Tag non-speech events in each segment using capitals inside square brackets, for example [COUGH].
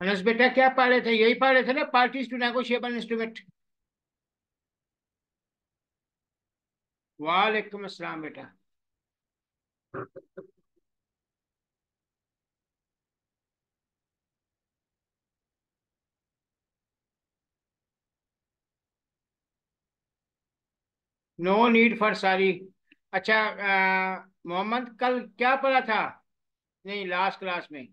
अनस बेटा क्या पढ़ रहे थे? यही पढ़ रहे थे ना? पार्टीज़ टू नेगोशिएबल इंस्ट्रूमेंट वालेकुम अस्सलाम बेटा। नो नीड फॉर सारी। अच्छा मोहम्मद, कल क्या पढ़ा था? नहीं लास्ट क्लास में।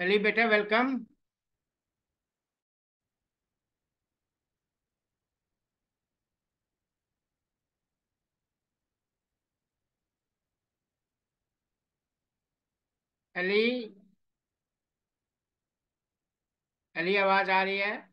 अली बेटा वेलकम अली अली आवाज़ आ रही है।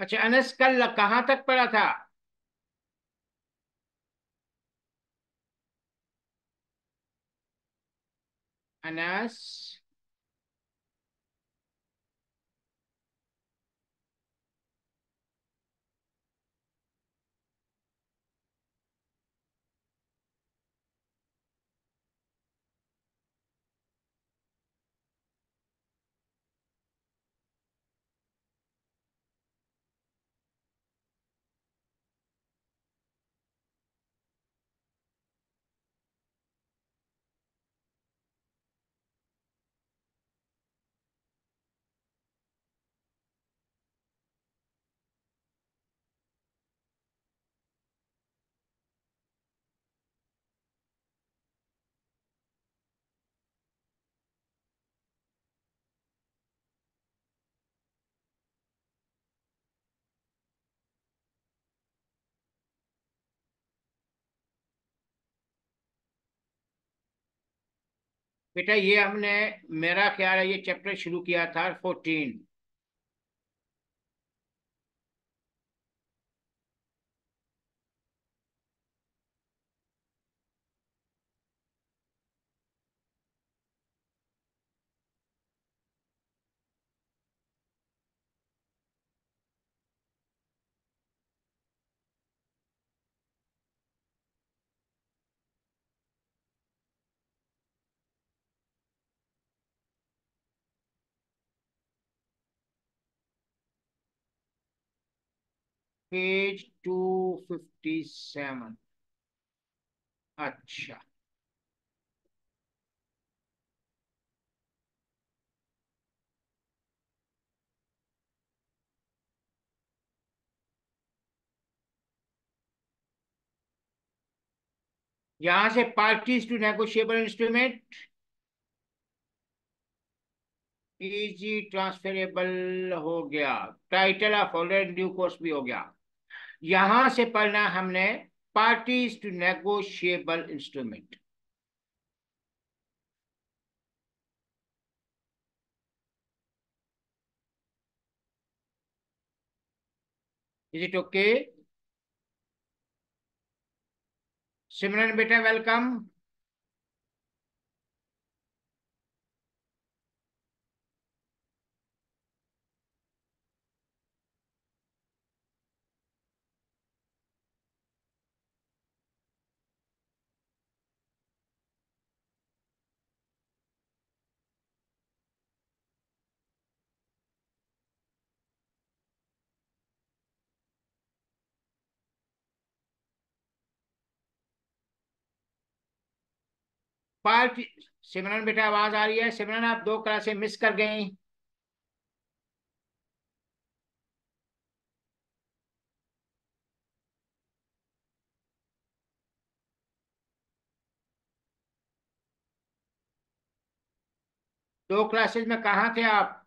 अच्छा अनस कल कहाँ तक पढ़ा था? अनस बेटा ये हमने मेरा ख्याल है ये चैप्टर शुरू किया था fourteen page two fifty seven. अच्छा। यहाँ से parties to negotiable instrument. Easy transferable हो गया। Title of order due course भी हो गया। यहाँ से पढ़ना हमने parties to negotiable instrument is it okay Simran बेटा वेलकम पार्टी सिमरन बेटा आवाज़ आ रही है। सिमरन, आप दो क्लासे मिस कर गई। दो क्लासेस में कहा थे आप?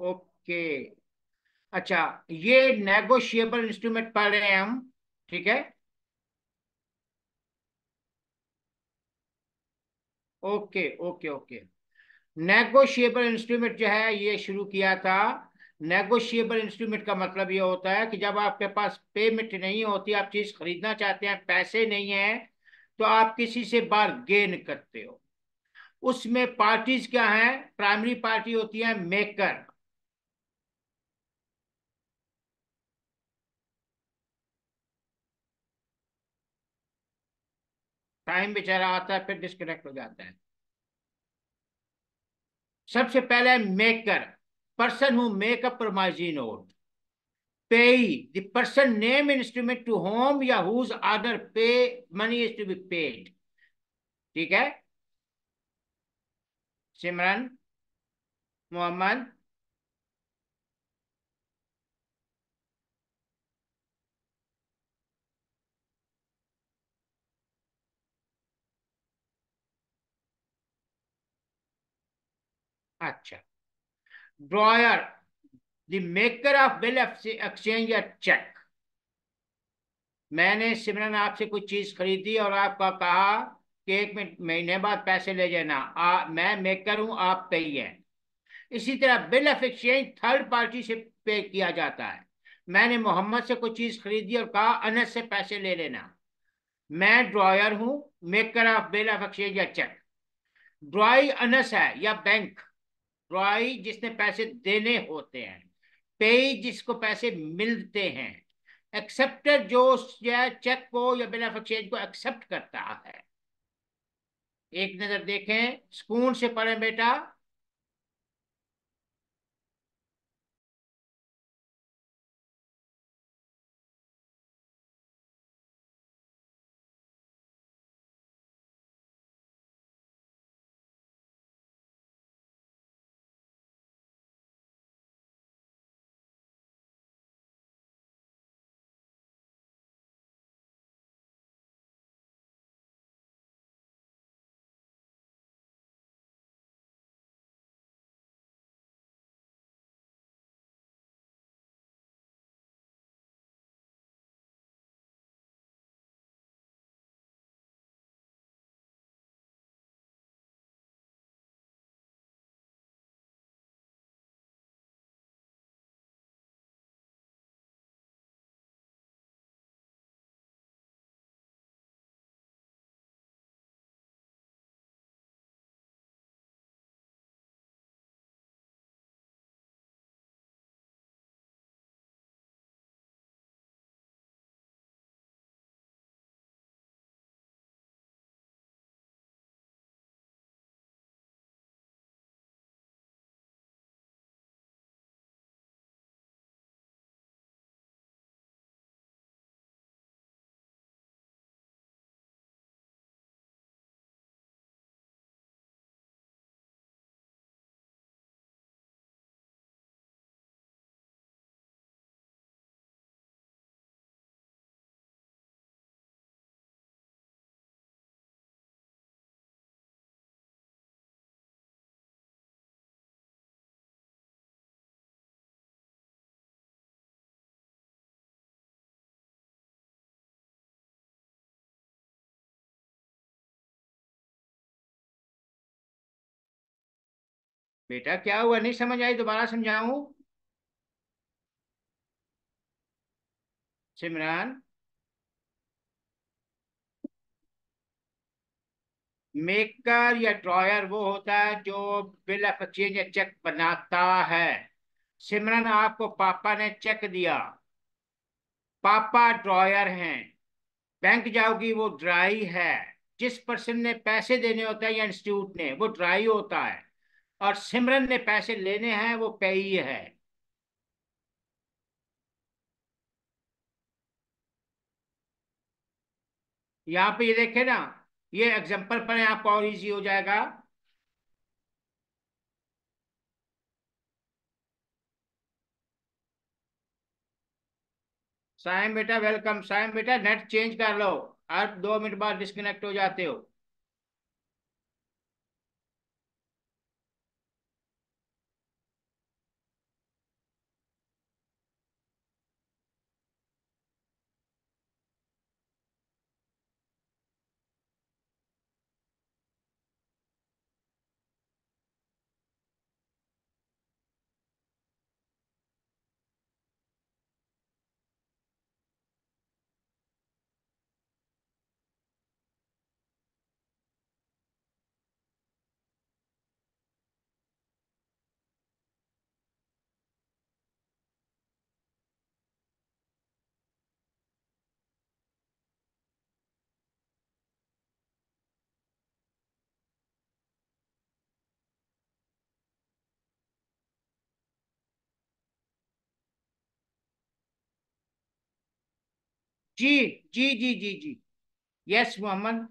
ओके। अच्छा ये नेगोशिएबल इंस्ट्रूमेंट पढ़ रहे हैं हम, ठीक है? Okay okay okay. Negotiable instrument जो है, ये शुरू किया था। नेगोशिएबल इंस्ट्रूमेंट का मतलब ये होता है कि जब आपके पास पेमेंट नहीं होती, आप चीज़ खरीदना चाहते हैं, पैसे नहीं है तो आप किसी से बार गेन करते हो। उसमें पार्टीज़ क्या है? प्राइमरी पार्टी होती है मेकर टाइम बेचारा आता है, फिर डिस्कनेक्ट हो जाता है। सबसे पहले maker person who make a promissory note payee the person name instrument to whom या हुज ऑर्डर पे money is to be paid ठीक है? सिमरन, मोहम्मद अच्छा। Drawer the maker of bill exchange या चेक मैंने सिमरन आपसे कुछ चीज़ खरीदी और आपका कहा कि एक महीने बाद पैसे ले जाना। आ, मैं मेकर हूँ आप पे ही। है इसी तरह bill of exchange third party से पे किया जाता है। मैंने मोहम्मद से कोई चीज़ खरीदी और कहा अनस से पैसे ले लेना। मैं ड्रॉयर हूँ maker of bill of exchange या चेक ड्रॉई अनस है या बैंक ड्रॉई जिसने पैसे देने होते हैं पे जिसको पैसे मिलते हैं एक्सेप्टर जो चेक को या बिल ऑफ़ एक्सचेंज को एक्सेप्ट करता है। एक नज़र देखें स्कून से पढ़े बेटा बेटा, क्या हुआ? नहीं समझ आई? दोबारा समझाऊं? सिमरान? मेकर या ड्रॉयर वो होता है जो बिल ऑफ़ एक्सचेंज या चेक बनाता है। सिमरन, आपको पापा ने चेक दिया। पापा ड्रॉयर हैं। बैंक जाओगी, वो ड्राई है। जिस पर्सन ने पैसे देने होते हैं या इंस्टीट्यूट ने, वो ड्राई होता है। और सिमरन ने पैसे लेने हैं, वो पेई है। यहाँ पे ये देखे ना, ये एग्ज़ाम्पल पढ़े आपको और इजी हो जाएगा। साइम बेटा वेलकम साइम बेटा नेट चेंज कर लो। हर दो मिनट बाद डिस्कनेक्ट हो जाते हो। जी जी जी जी जी। यस मोहम्मद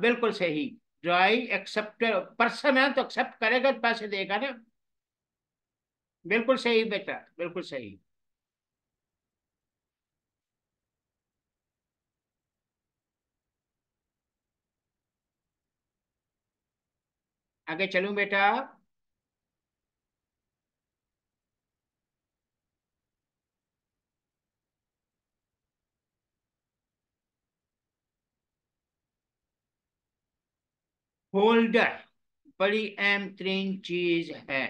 बिल्कुल सही। ड्राई एक्सेप्ट पर्सन है तो एक्सेप्ट करेगा तो पैसे देगा ना। बिल्कुल सही बेटा, बिल्कुल सही। आगे चलूँ बेटा। होल्डर, बड़ी अहम तरीन चीज़ है।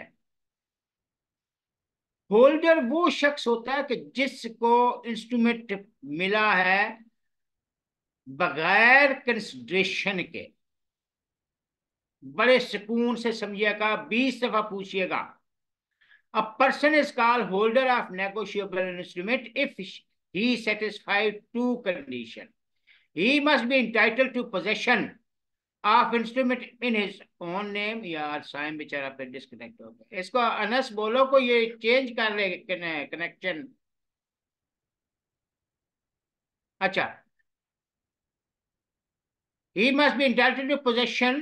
होल्डर वो शख्स होता है कि जिसको इंस्ट्रूमेंट मिला है बगैर कंसिडरेशन के। बड़े सुकून से समझिएगा, बीस दफ़ा पूछिएगा a person is call holder of negotiable instrument if he satisfied two condition he must be entitle to possession of instrument in his own name यार साइम बेचारा पे डिस्कनेक्ट हो गया। इसको अनस बोलो को ये चेंज कर ले कनेक्शन अच्छा। He must be entitle to possession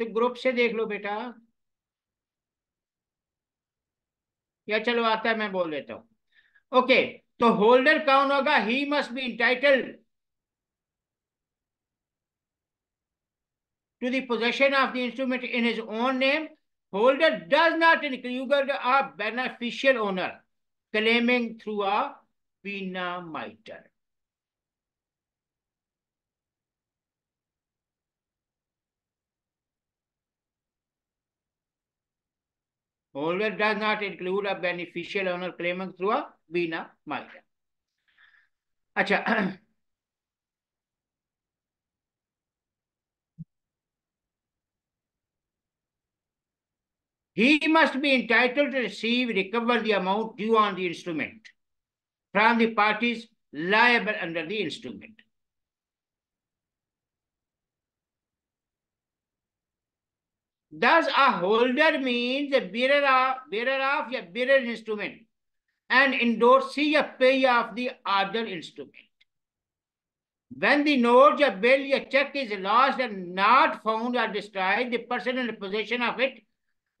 तो ग्रुप से देख लो बेटा। या चलो आता है, मैं बोल देता हूँ। ओके तो होल्डर कौन होगा? He must be entitled to possession of the instrument in his own name holder does not in a beneficial owner claiming through a benamidar Holder does not include a beneficial owner claiming through a vena mitre. अच्छा he must be entitled to receive recover the amount due on the instrument from the parties liable under the instrument thus a holder means a bearer of bearer of a bearer instrument And endorsee a pay of the other instrument when the note a bill a check is lost and not found or destroyed the person in possession of it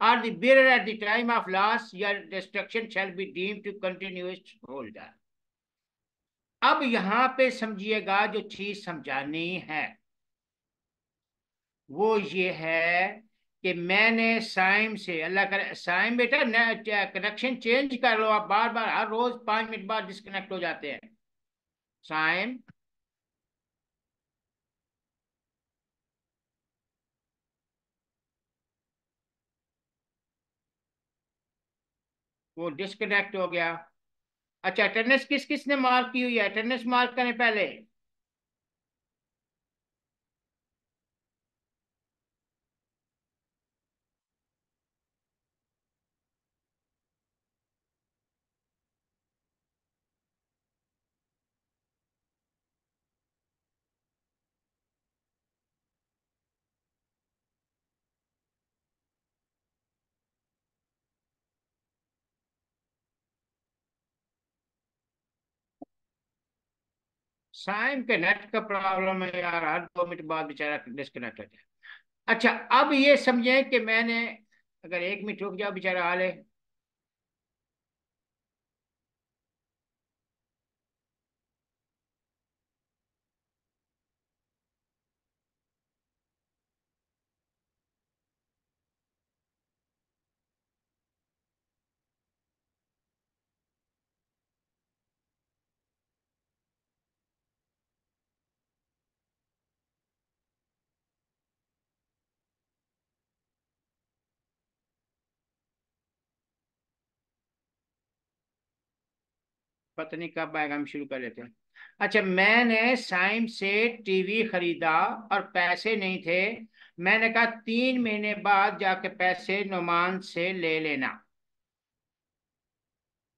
or the bearer at the time of loss या destruction shall be deemed to continue its holder. अब यहाँ पे समझिएगा जो चीज़ समझानी है वो ये है कि मैंने साइम से, अल्लाह कर, साइम बेटा कनेक्शन चेंज कर लो आप बार बार, हर रोज पाँच मिनट बाद डिस्कनेक्ट हो जाते हैं। साइम। वो डिस्कनेक्ट हो गया। अच्छा अटेंडेंस किस किस ने मार्क की हुई है? अटेंडेंस मार्क करें पहले। साइम के नेट का प्रॉब्लम है यार, हर दो मिनट बाद बेचारा डिस्कनेक्ट हो जाए। अच्छा अब ये समझें कि मैंने, अगर एक मिनट रुक जाओ बेचारा हाले पता नहीं कब आएगा, हम शुरू कर लेते हैं। अच्छा मैंने साइम से टीवी खरीदा और पैसे नहीं थे। मैंने कहा, तीन महीने बाद जाके पैसे नुमान से ले लेना।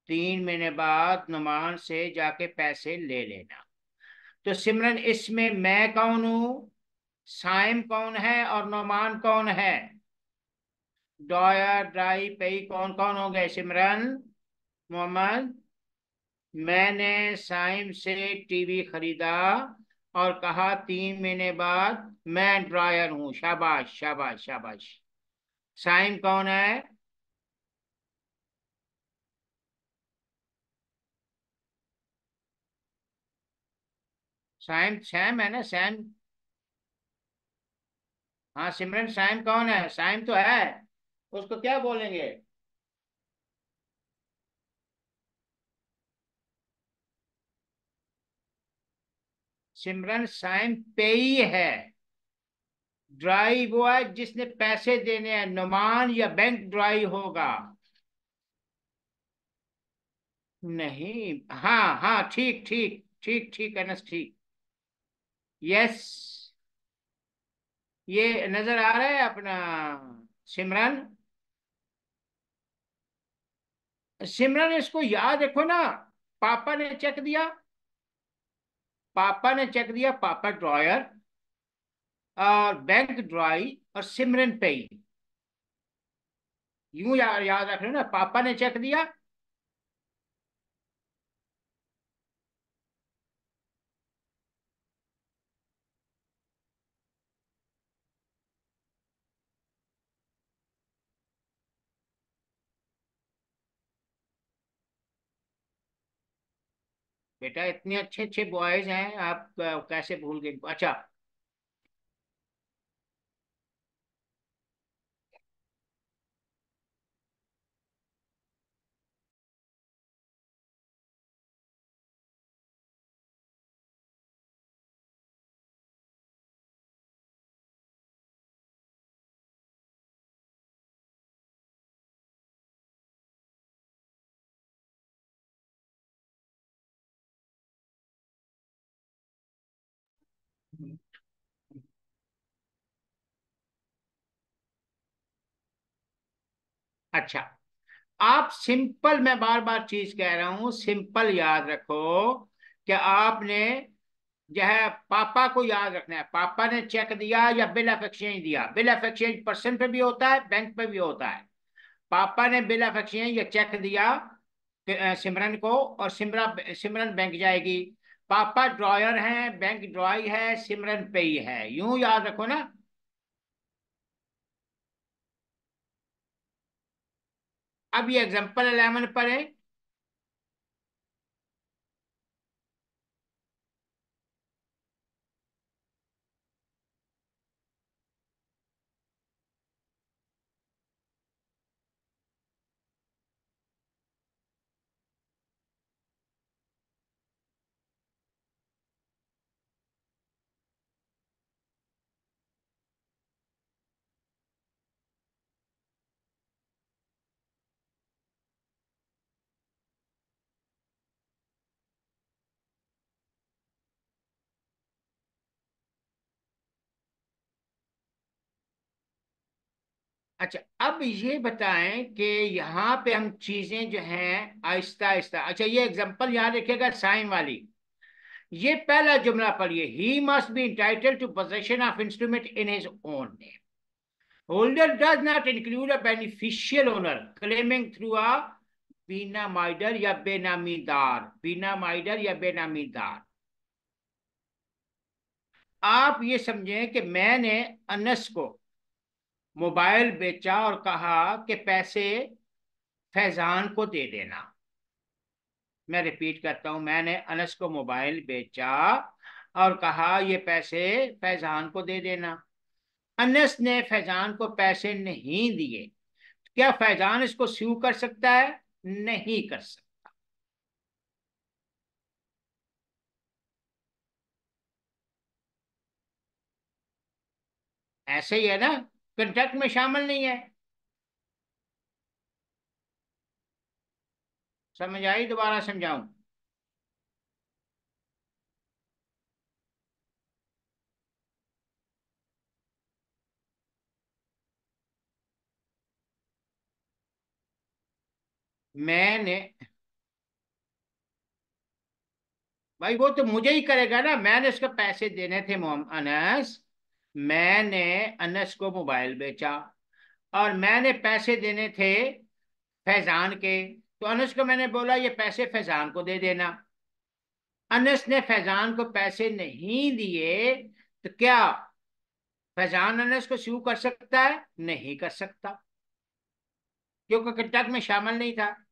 तीन महीने बाद नुमान से जाके पैसे ले लेना। तो सिमरन, इसमें मैं कौन हूँ? साइम कौन है और नुमान कौन है? डॉयर, ड्राई पे कौन कौन हो गए सिमरन? मोहम्मद? मैंने साइम से टीवी खरीदा और कहा, तीन महीने बाद मैं ड्रायर हूँ। शाबाश शाबाश शाबाश। साइम कौन है? साइम, सैम है ना, सैम? हाँ सिमरन, साइम कौन है? साइम तो है। उसको क्या बोलेंगे? सिमरन साइम पेई है। ड्राई वो है जिसने पैसे देने हैं नुमान या बैंक ड्राई होगा। नहीं हाँ हाँ ठीक ठीक ठीक ठीक, अनस, ठीक। यस। ये नज़र आ रहा है अपना सिमरन? सिमरन, इसको याद रखो ना। पापा ने चेक दिया। पापा ने चेक दिया, पापा ड्रॉयर और बैंक ड्राई और सिमरन पे यूँ याद रख लो ना पापा ने चेक दिया बेटा इतने अच्छे अच्छे बॉयज़ हैं आप कैसे भूल गए? अच्छा अच्छा आप सिंपल, मैं बार बार चीज़ कह रहा हूँ, सिंपल याद रखो कि आपने जो है, पापा को याद रखना है। पापा ने चेक दिया या बिल ऑफ़ एक्सचेंज दिया? बिल ऑफ़ एक्सचेंज पर्सन पे भी होता है, बैंक पे भी होता है। पापा ने बिल ऑफ़ एक्सचेंज या चेक दिया सिमरन को और सिमरा, सिमरन बैंक जाएगी। पापा ड्रॉयर है, बैंक ड्रॉय है, सिमरन पे ही। यूँ याद रखो ना। अब ये एग्ज़ाम्पल अलेवन पर है। अच्छा अब ये बताएँ कि यहाँ पे हम चीज़ें जो हैं, आहिस्ता आहिस्ता अच्छा ये एग्जांपल याद रखिएगा, साइन वाली। ये पहला जुमला पढ़िए he must be entitle to possession of instrument in his own name holder does not include a beneficial owner claiming through a benamidar या बेनामीदार बीना माइडर या बेनामीदार आप ये समझें कि मैंने अनस को मोबाइल बेचा और कहा कि पैसे फैजान को दे देना। मैं रिपीट करता हूँ, मैंने अनस को मोबाइल बेचा और कहा, ये पैसे फैजान को दे देना। अनस ने फैजान को पैसे नहीं दिए। क्या फैजान इसको स्यू कर सकता है? नहीं कर सकता। ऐसे ही है ना? कंट्रैक्ट में शामिल नहीं है। समझ आई? दोबारा समझाऊं। मैंने, भाई वो तो मुझे ही करेगा ना। मैंने उसको पैसे देने थे मोहम्मद अनस। मैंने अनस को मोबाइल बेचा और मैंने पैसे देने थे फैजान के। तो अनस को मैंने बोला, ये पैसे फैजान को दे देना। अनस ने फैजान को पैसे नहीं दिए तो क्या फैजान अनस को शू कर सकता है? नहीं कर सकता। क्योंकि कंटक में शामिल नहीं था।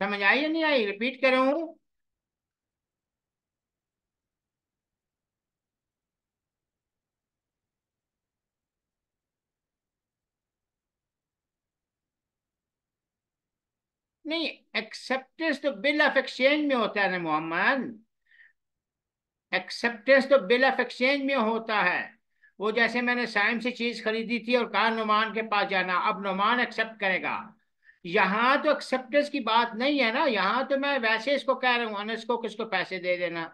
समझ आई या नहीं आई? रिपीट कर रहा हूँ। नहीं एक्सेप्टेंस तो बिल ऑफ़ एक्सचेंज में होता है ना, मोहम्मद। एक्सेप्टेंस तो बिल ऑफ़ एक्सचेंज में होता है। वो जैसे मैंने साइम से चीज़ खरीदी थी और कहा नुमान के पास जाना, अब नुमान एक्सेप्ट करेगा। यहाँ तो एक्सेप्टेंस की बात नहीं है ना। यहाँ तो मैं वैसे इसको कह रहा हूँ अनस को किसको पैसे दे देना।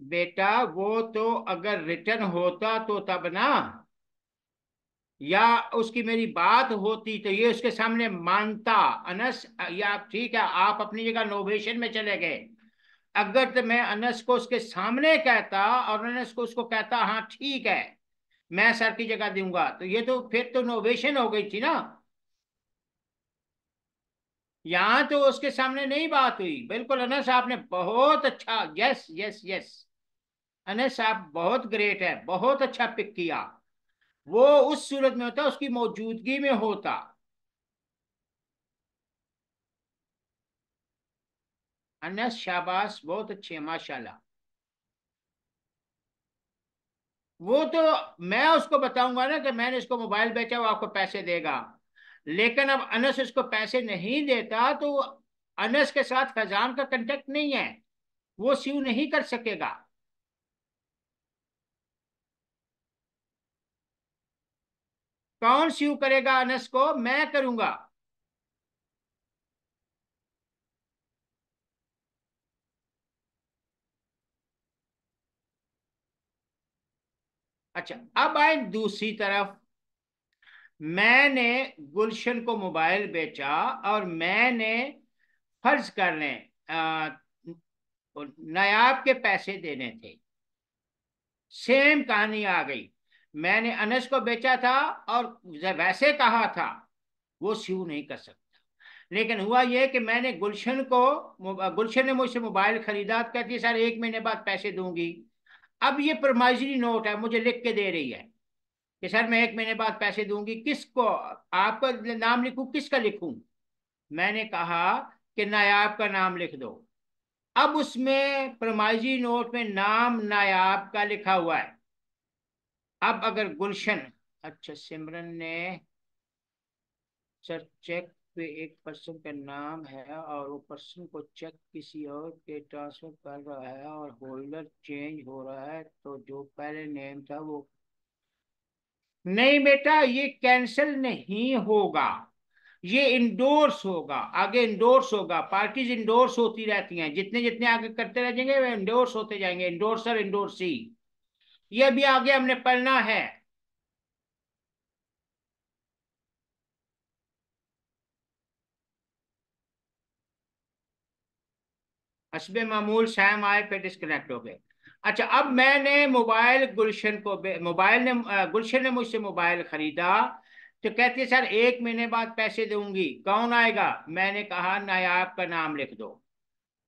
बेटा वो तो अगर रिटर्न होता तो तब ना या उसकी मेरी बात होती तो ये उसके सामने मानता। अनस, या ठीक है, आप अपनी जगह नोवेशन में चले गए। अगर तो मैं अनस को उसके सामने कहता और अनस को उसको कहता हाँ ठीक है, मैं सर की जगह दूँगा तो ये तो फिर तो नोवेशन हो गई थी ना। यहाँ तो उसके सामने नहीं बात हुई। बिल्कुल, अनस आपने बहुत अच्छा यस यस यस अनस, आप बहुत ग्रेट है, बहुत अच्छा पिक किया। वो उस सूरत में होता, उसकी मौजूदगी में होता। अनस शाबाश, बहुत अच्छे माशाल्लाह। वो तो मैं उसको बताऊँगा ना कि मैंने इसको मोबाइल बेचा, वो आपको पैसे देगा। लेकिन अब अनस उसको पैसे नहीं देता तो अनस के साथ फैजान का कंटेक्ट नहीं है। वो सीव नहीं कर सकेगा। कौन सीव करेगा अनस को? मैं करूँगा। अच्छा अब आए दूसरी तरफ़। मैंने गुलशन को मोबाइल बेचा और मैंने फ़र्ज़ कर लें नायाब के पैसे देने थे। सेम कहानी आ गई। मैंने अनस को बेचा था और वैसे कहा था, वो स्यू नहीं कर सकता। लेकिन हुआ ये कि मैंने गुलशन को गुलशन ने मुझसे मोबाइल खरीदा कहती सर, एक महीने बाद पैसे दूँगी। अब ये प्रमाइजरी नोट है, मुझे लिख के दे रही है कि, सर, मैं एक महीने बाद पैसे दूँगी। किसको आपका नाम लिखूं, किसका लिखूं? मैंने कहा कि, नायाब का नाम लिख दो। अब उसमें प्रमाइजी नोट में नाम नायाब का लिखा हुआ है। अब अगर गुलशन अच्छा सिमरन ने सर चेक पे एक पर्सन का नाम है और वो पर्सन को चेक किसी और के ट्रांसफ़र कर रहा है और होल्डर चेंज हो रहा है तो जो पहले नेम था वो नहीं बेटा, ये कैंसिल नहीं होगा। ये इंडोर्स होगा, आगे इंडोर्स होगा पार्टीज़ इंडोर्स होती रहती हैं, जितने जितने आगे करते रह जाएँगे वे इंडोर्स होते जाएँगे इंडोर्सर इंडोर्सी ये भी आगे हमने पढ़ना है। हसब मामूल सैम आए, फिर डिस्कनेक्ट हो गए। अच्छा अब मैंने मोबाइल गुलशन को मोबाइल ने गुलशन ने मुझसे मोबाइल खरीदा तो कहती है, सर, एक महीने बाद पैसे दूँगी। कौन आएगा? मैंने कहा, नायाब का नाम लिख दो।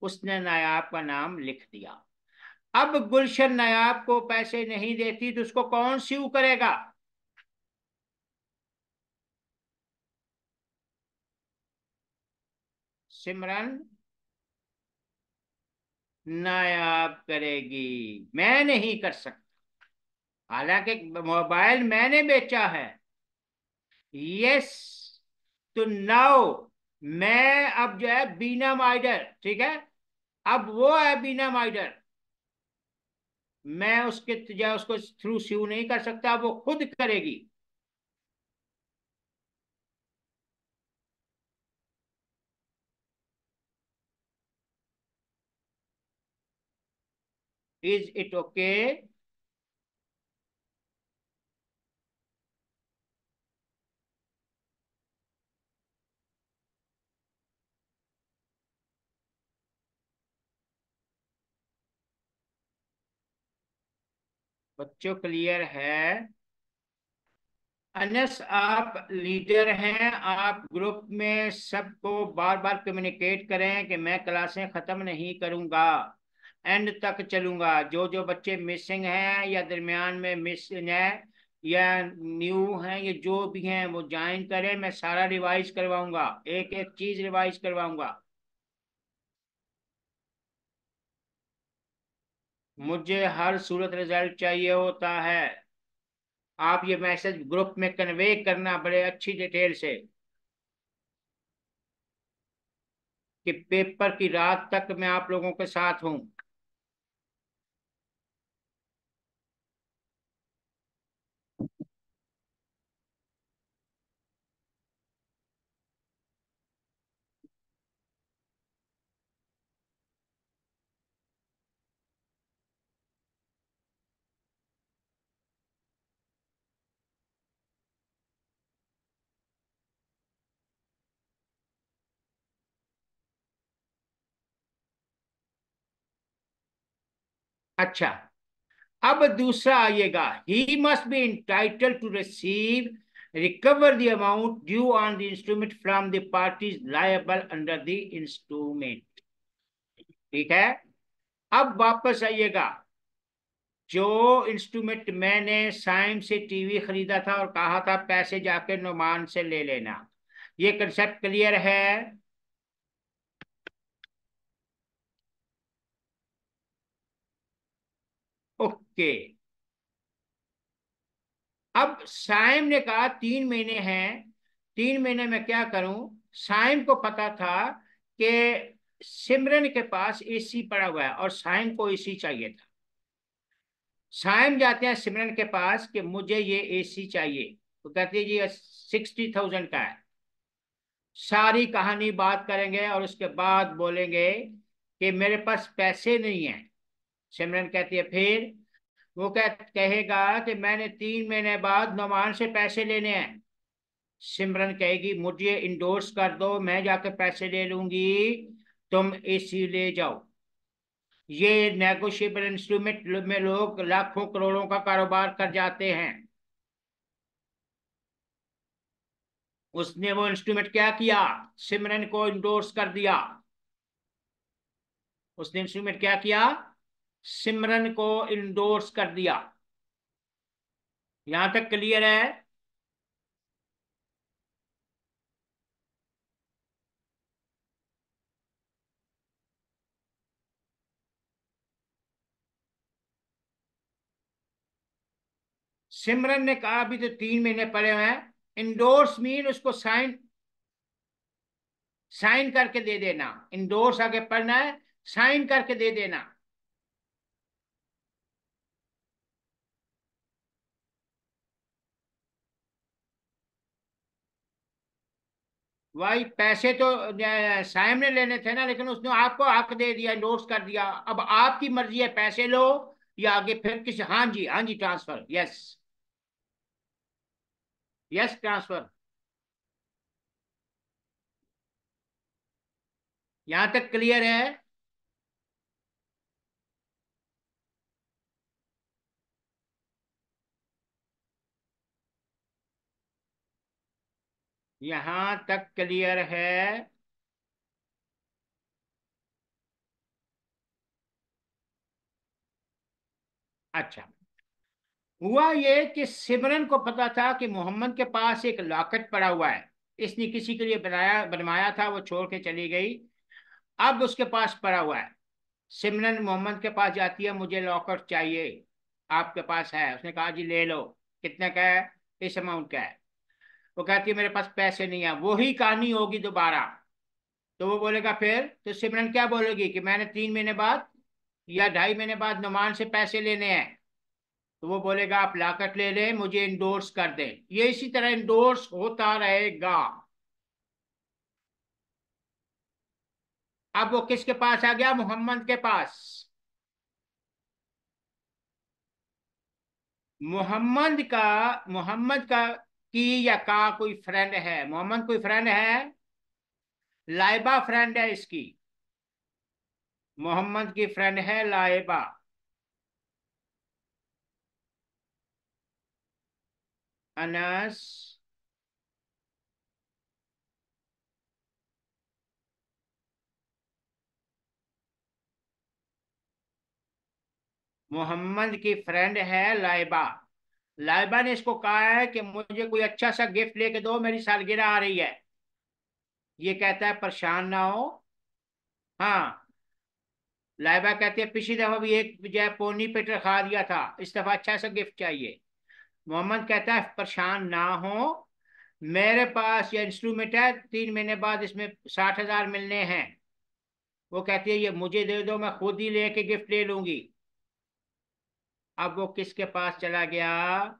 उसने नायाब का नाम लिख दिया। अब गुलशन नायाब को पैसे नहीं देती तो उसको कौन स्यू करेगा? सिमरन नायाब करेगी। मैं नहीं कर सकता। हालाँकि मोबाइल मैंने बेचा है। यस तो नाउ, मैं अब जो है बीना माइडर, ठीक है? अब वो है बीना माइडर। मैं उसके जो उसको थ्रू स्यू नहीं कर सकता, वो खुद करेगी। इज़ इट ओके बच्चों क्लियर है? अनस, आप लीडर हैं। आप ग्रुप में सबको बार बार कम्युनिकेट करें कि मैं क्लासें ख़त्म नहीं करूँगा। एंड तक चलूँगा। जो जो बच्चे मिसिंग हैं या दरमियान में मिसिंग है या न्यू हैं या जो भी हैं, वो ज्वाइन करें। मैं सारा रिवाइज करवाऊँगा। एक एक चीज़ रिवाइज करवाऊँगा। मुझे हर सूरत रिज़ल्ट चाहिए होता है। आप ये मैसेज ग्रुप में कन्वे करना बड़े अच्छी डिटेल से। कि पेपर की रात तक मैं आप लोगों के साथ हूँ। अच्छा अब दूसरा आइएगा he must be entitle to receive recover the amount due on the instrument from the parties liable under the instrument ठीक है? अब वापस आइएगा। जो इंस्ट्रूमेंट मैंने साइम से टीवी खरीदा था और कहा था, पैसे जाके नुमान से ले लेना। ये कंसेप्ट क्लियर है? ओके अब साइम ने कहा, तीन महीने हैं, तीन महीने में क्या करूँ? साइम को पता था कि सिमरन के पास एसी पड़ा हुआ है और साइम को एसी चाहिए था। साइम जाते हैं सिमरन के पास कि मुझे ये एसी चाहिए। तो कहती है जी सिक्सटी थाउज़ेंड का है। सारी कहानी बात करेंगे और उसके बाद बोलेंगे कि मेरे पास पैसे नहीं है। सिमरन कहती है, फिर वो कह, कहेगा कि मैंने तीन महीने बाद नौमान से पैसे लेने हैं। सिमरन कहेगी, मुझे इंडोर्स कर दो, मैं जाके पैसे ले लूँगी, तुम एसी ले जाओ। ये नेगोशिएबल इंस्ट्रूमेंट में लोग लाखों करोड़ों का कारोबार कर जाते हैं। उसने वो इंस्ट्रूमेंट क्या किया? सिमरन को इंडोर्स कर दिया। उसने इंस्ट्रूमेंट क्या किया? सिमरन को इंडोर्स कर दिया। यहाँ तक क्लियर है? सिमरन ने कहा, अभी तो तीन महीने पड़े हुए हैं। इंडोर्स मीन उसको साइन साइन करके दे देना। इंडोर्स आगे पढ़ना है साइन करके दे देना। भाई पैसे तो साइम ने लेने थे ना, लेकिन उसने आपको हक दे दिया नोट कर दिया। अब आपकी मर्ज़ी है, पैसे लो या आगे फिर किसी हाँ जी हाँ जी ट्रांसफ़र यस यस ट्रांसफ़र यहाँ तक क्लियर है? यहाँ तक क्लियर है। अच्छा। हुआ ये कि सिमरन को पता था कि मोहम्मद के पास एक लॉकेट पड़ा हुआ है। इसने किसी के लिए बनाया, बनवाया था, वो छोड़ के चली गई। अब उसके पास पड़ा हुआ है। सिमरन मोहम्मद के पास जाती है, मुझे लॉकेट चाहिए। आपके पास है। उसने कहा, जी, ले लो। कितने का है? इस अमाउंट का है। वो कहती है, मेरे पास पैसे नहीं है। वही कहानी होगी दोबारा। तो वो बोलेगा फिर तो सिमरन क्या बोलेगी कि मैंने तीन महीने बाद या ढाई महीने बाद नुमान से पैसे लेने हैं। तो वो बोलेगा, आप लाकट ले लें, मुझे इंडोर्स कर दें। ये इसी तरह इंडोर्स होता रहेगा। अब वो किसके पास आ गया? मोहम्मद के पास। मोहम्मद का मोहम्मद का की या का कोई फ्रेंड है? मोहम्मद कोई फ्रेंड है? लाइबा फ्रेंड है इसकी। मोहम्मद की फ्रेंड है लाइबा अनस। मोहम्मद की फ्रेंड है लाइबा लाइबा ने इसको कहा है कि मुझे कोई अच्छा सा गिफ्ट लेके दो, मेरी सालगिरह आ रही है। ये कहता है, परेशान ना हो। हाँ। लाइबा कहती है, पिछली दफ़ा भी एक जो है, पोनी पेटर खा दिया था। इस दफ़ा अच्छा सा गिफ्ट चाहिए। मोहम्मद कहता है, परेशान ना हो। मेरे पास ये इंस्ट्रूमेंट है, तीन महीने बाद इसमें साठ हज़ार मिलने हैं। वो कहती है, ये मुझे दे दो, मैं खुद ही लेके गिफ्ट ले लूँगी। अब वो किसके पास चला गया?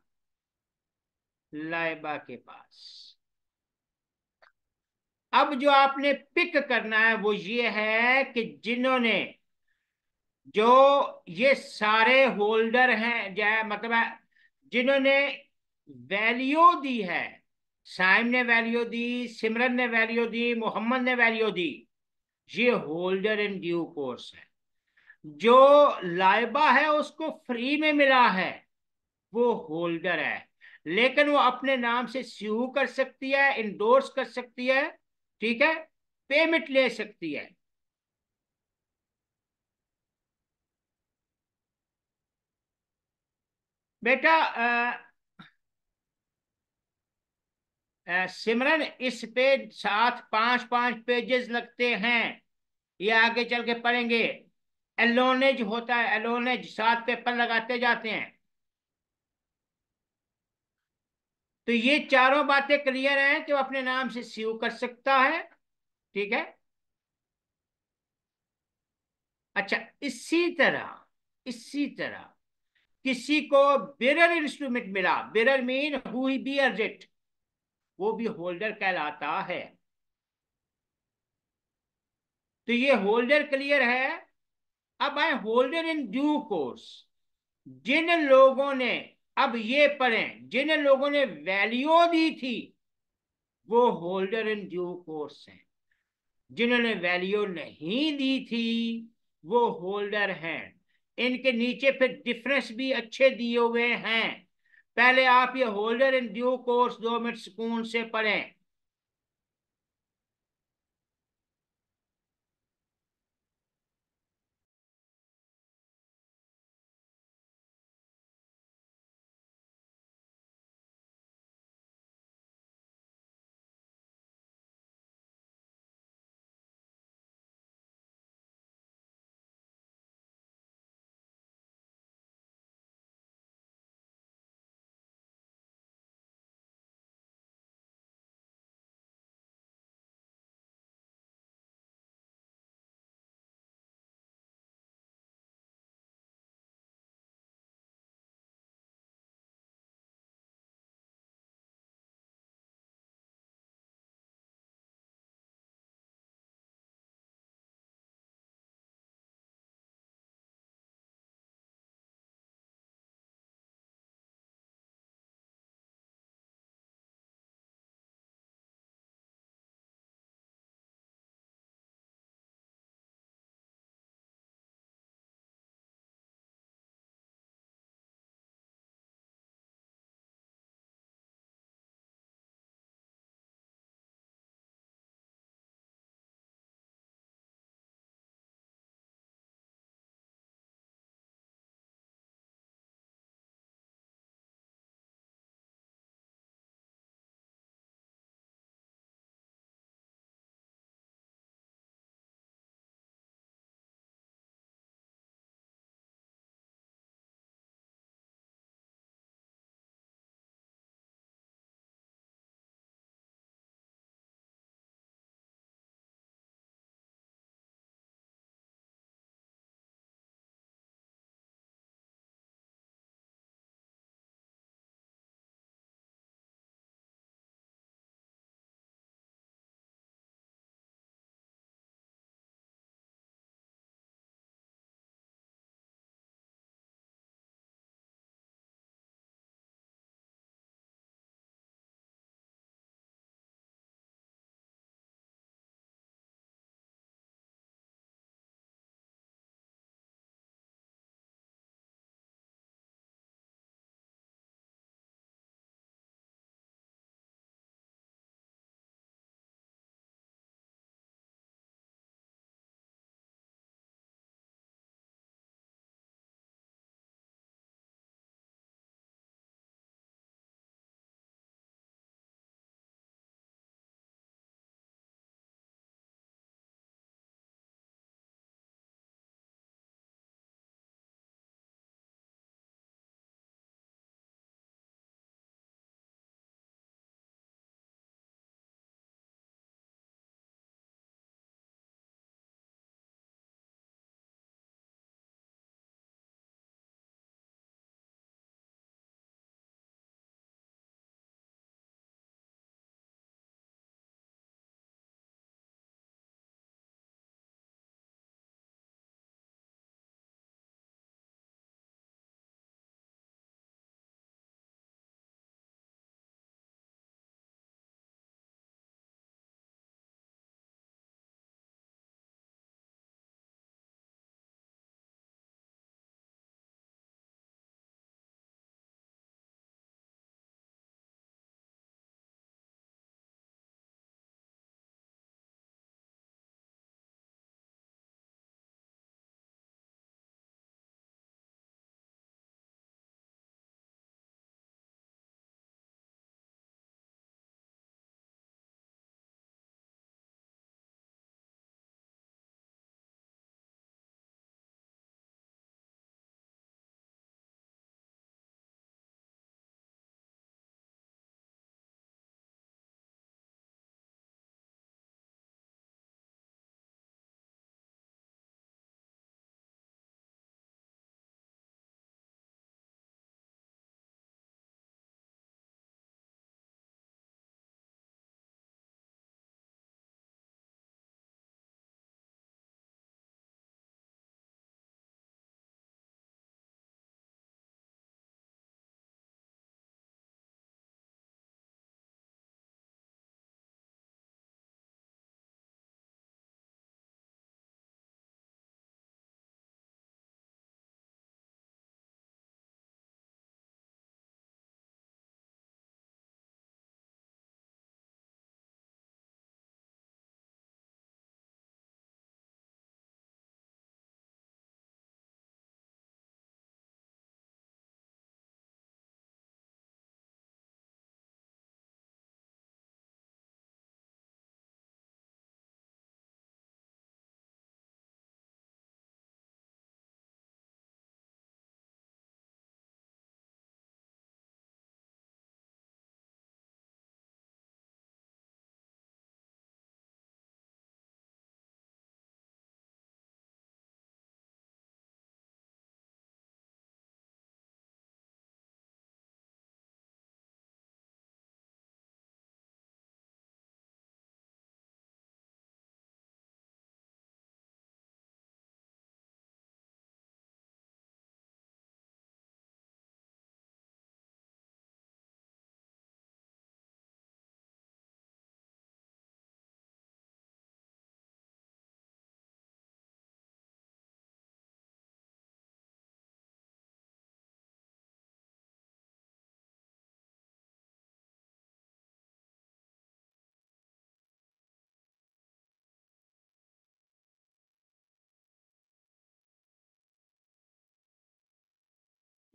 लाइबा के पास। अब जो आपने पिक करना है वो ये है कि जिन्होंने, जो ये सारे होल्डर हैं, जो मतलब जिन्होंने वैल्यू दी है, साइम ने वैल्यू दी, सिमरन ने वैल्यू दी, मोहम्मद ने वैल्यू दी, ये होल्डर इन ड्यू कोर्स है। जो लाइबा है उसको फ्री में मिला है, वो होल्डर है। लेकिन वो अपने नाम से स्यू कर सकती है इंडोर्स कर सकती है, ठीक है? पेमेंट ले सकती है। बेटा सिमरन, इस पे सात, पाँच पाँच पेजेस लगते हैं। ये आगे चल के पढ़ेंगे। एलोनेज होता है एलोनेज सात पेपर लगाते जाते हैं। तो ये चारों बातें क्लियर हैं कि वो अपने नाम से सीव कर सकता है, ठीक है? अच्छा इसी तरह इसी तरह, किसी को बिरर इंस्ट्रूमेंट मिला bearer mean who he bears it वो भी होल्डर कहलाता है। तो ये होल्डर क्लियर है अब आए होल्डर इन ड्यू कोर्स जिन लोगों ने अब ये पढ़ें, जिन लोगों ने वैल्यू दी थी, वो होल्डर इन ड्यू कोर्स हैं। जिन्होंने वैल्यू नहीं दी थी, वो होल्डर हैं। इनके नीचे फिर डिफरेंस भी अच्छे दिए हुए हैं। पहले आप ये होल्डर इन ड्यू कोर्स दो मिनट सुकून से पढ़ें।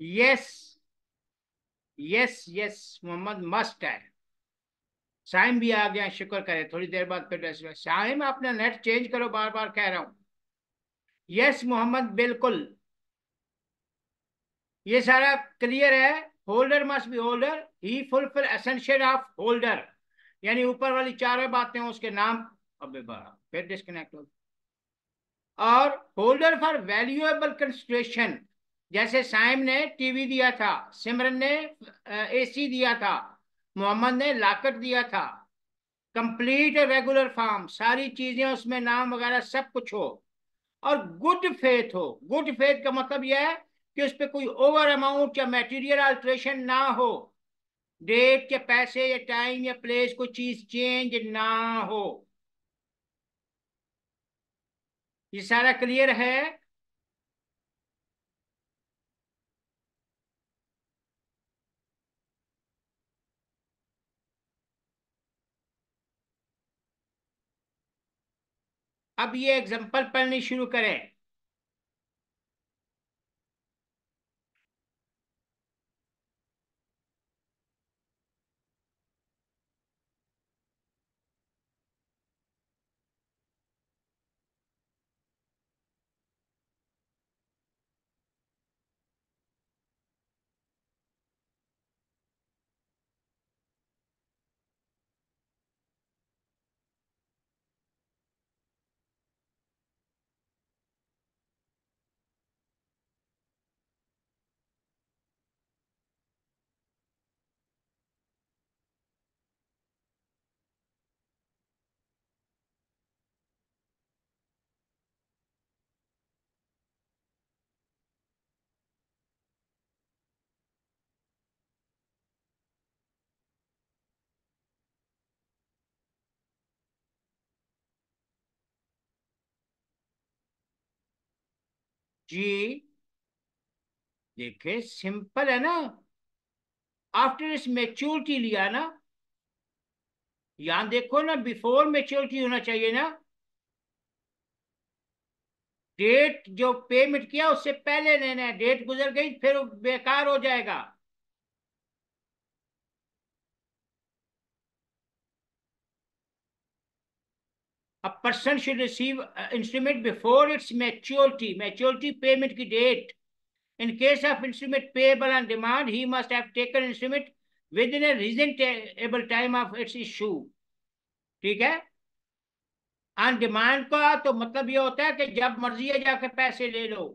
Yes yes yes Mohammad must है साइम भी आ गया शुक्र करे थोड़ी देर बाद फिर साइम अपना नेट चेंज करो बार बार कह रहा हूँ यस मोहम्मद बिल्कुल ये सारा क्लियर है holder must be holder he fulfil essential of holder यानी ऊपर वाली चारों बातें उसके नाम अबे फिर डिस्कनेक्ट हो और होल्डर फॉर वैल्यूएबल कंसिडरेशन जैसे साइम ने टीवी दिया था, सिमरन ने एसी दिया था, मोहम्मद ने लाकट दिया था। कंप्लीट रेगुलर फॉर्म, सारी चीज़ें उसमें, नाम वगैरह सब कुछ हो। और गुड फेथ हो। गुड फेथ का मतलब यह है कि उस पर कोई ओवर अमाउंट या मटेरियल अल्ट्रेशन ना हो। डेट के पैसे या टाइम या प्लेस कोई चीज़ चेंज ना हो। ये सारा क्लियर है? अब ये एग्जांपल पढ़नी शुरू करें। जी देखे सिंपल है ना? आफ्टर इस मेच्योरिटी लिया ना यहाँ देखो ना बिफोर मेच्योरिटी होना चाहिए ना। डेट जो पेमेंट किया, उससे पहले लेना है। डेट गुजर गई, फिर बेकार हो जाएगा। A person should receive instrument before its maturity maturity payment की date in case of instrument payable on demand he must have taken instrument within a reasonable time of its issue ठीक है on demand का तो मतलब ये होता है कि जब मर्ज़ी है जाके पैसे ले लो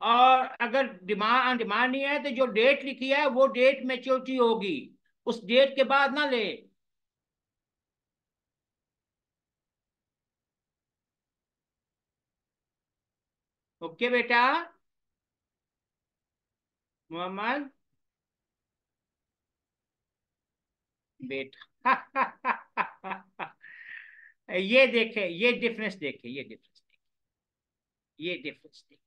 और अगर डिमांड डिमांड नहीं है तो जो डेट लिखी है वो डेट मेच्योरिटी होगी उस डेट के बाद ना ले ओके बेटा। मोहम्मद। बेटा। [LAUGHS] ये देखे, ये डिफरेंस देखे, ये डिफरेंस देखे। ये डिफरेंस देखे।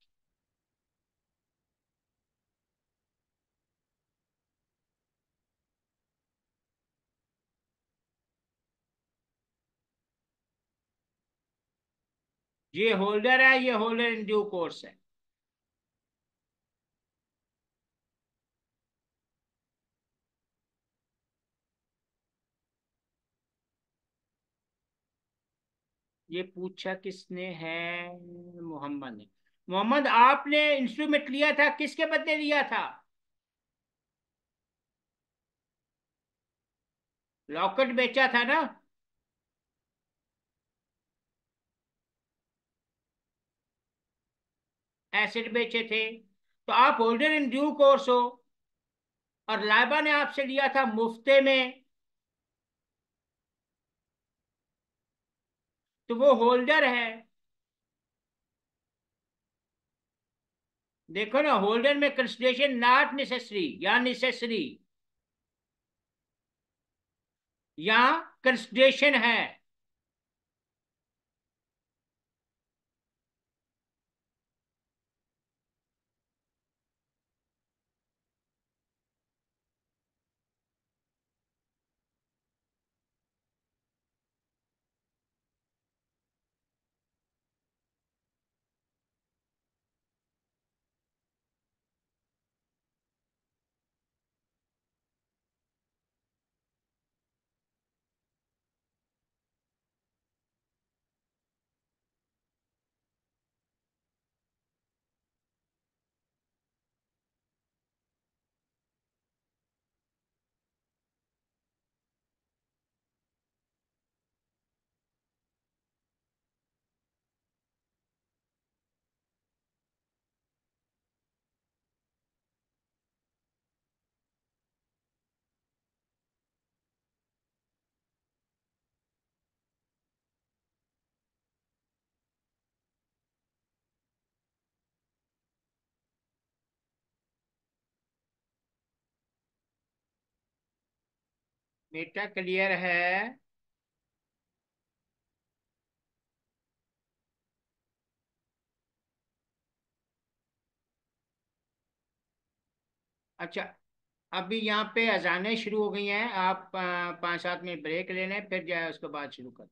ये होल्डर है, ये होल्डर इन ड्यू कोर्स है। ये पूछा किसने है? मोहम्मद ने। मोहम्मद, आपने इंस्ट्रूमेंट लिया था, किसके बदले लिया था? लॉकेट बेचा था ना? एसिड बेचे थे। तो आप होल्डर इन ड्यू कोर्स हो, और लाइबा ने आपसे लिया था मुफ्ते में। तो वो होल्डर है। देखो ना, होल्डर में कंसिडरेशन नॉट नेसेसरी या नेसेसरी या कंसिडरेशन है। बेटा क्लियर है? अच्छा अभी यहाँ पे अजानें शुरू हो गई हैं। आप पाँच सात मिनट ब्रेक ले लें, फिर है उसके बाद शुरू कर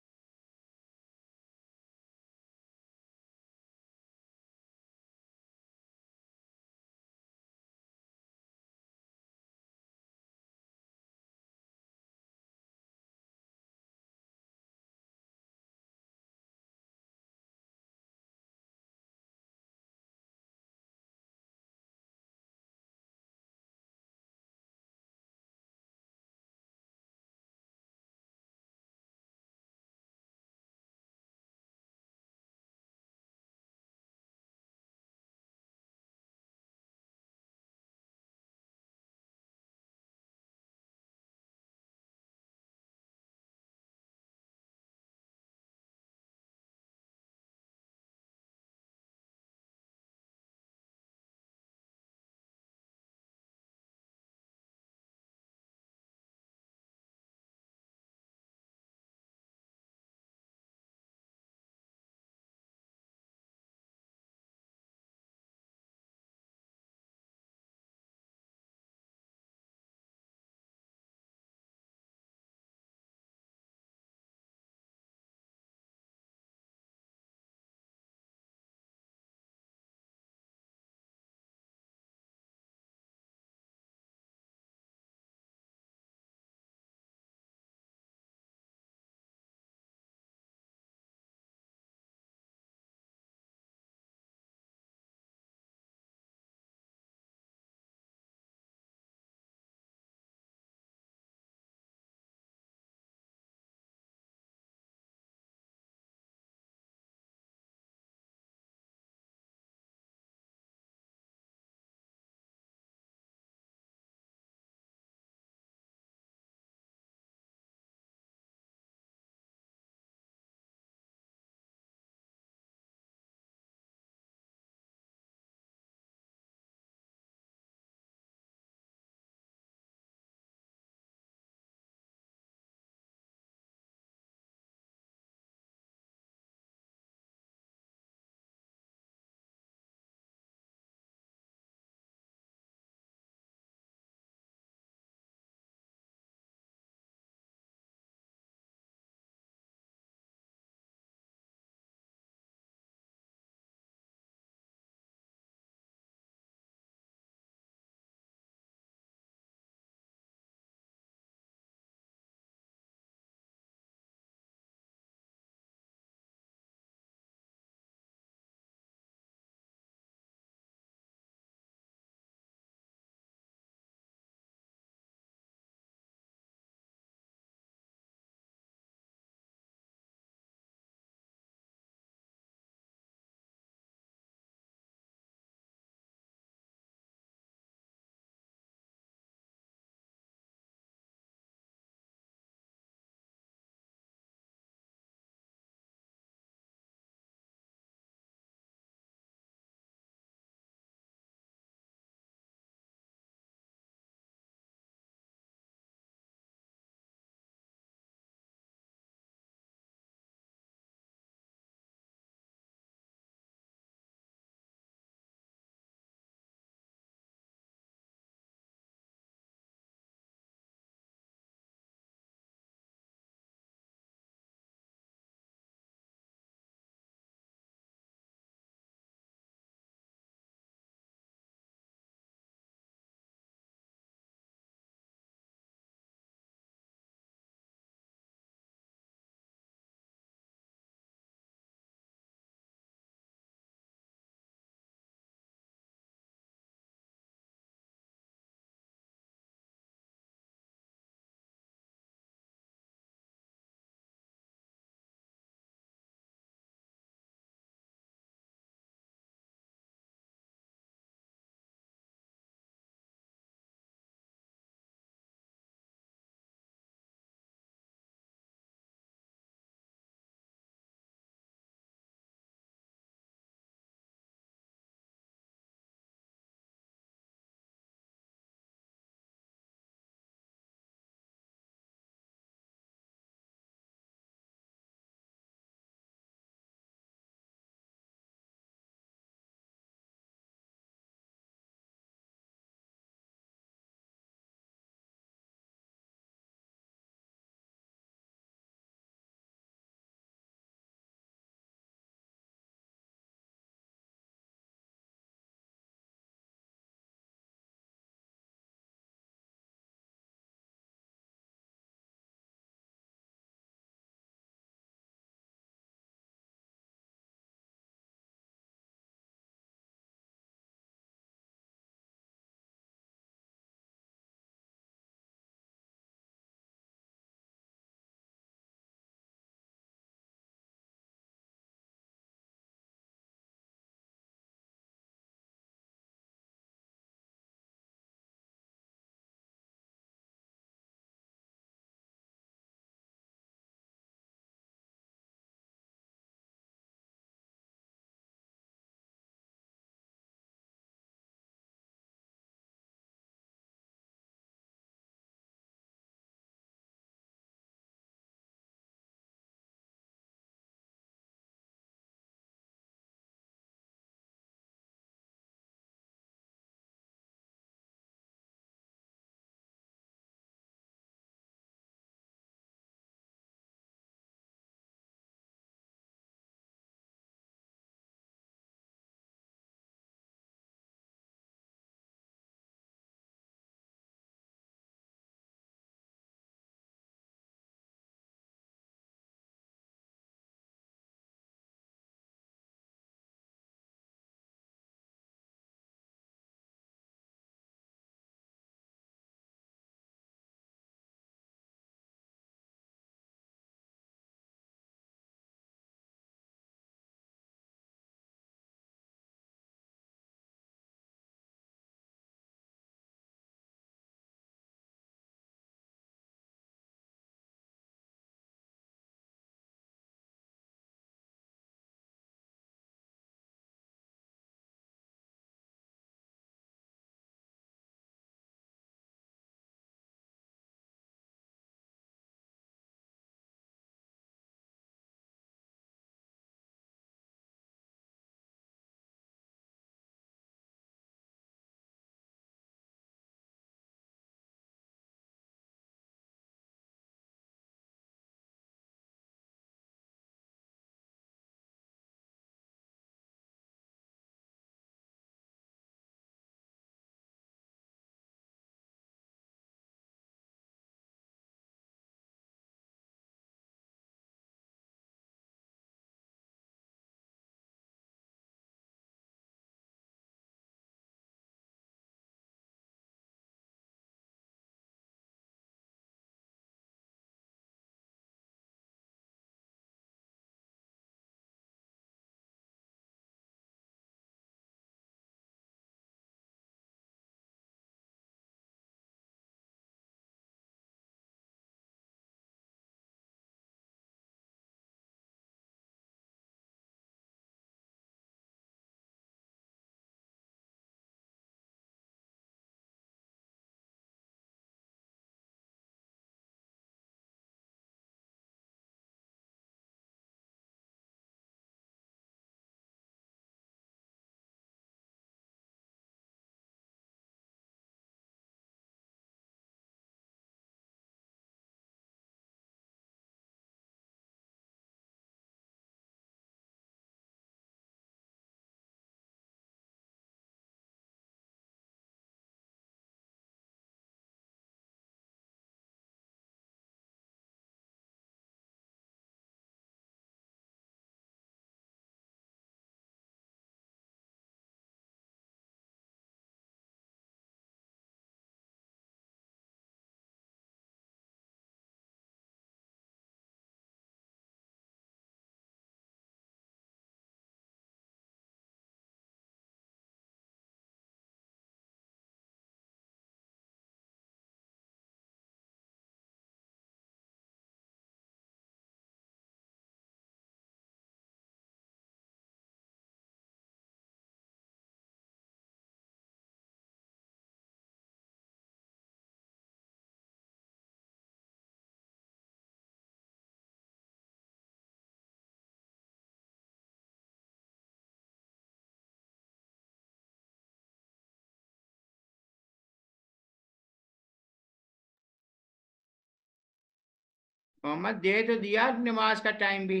मोहम्मद, दे तो दिया नमाज़ का टाइम भी।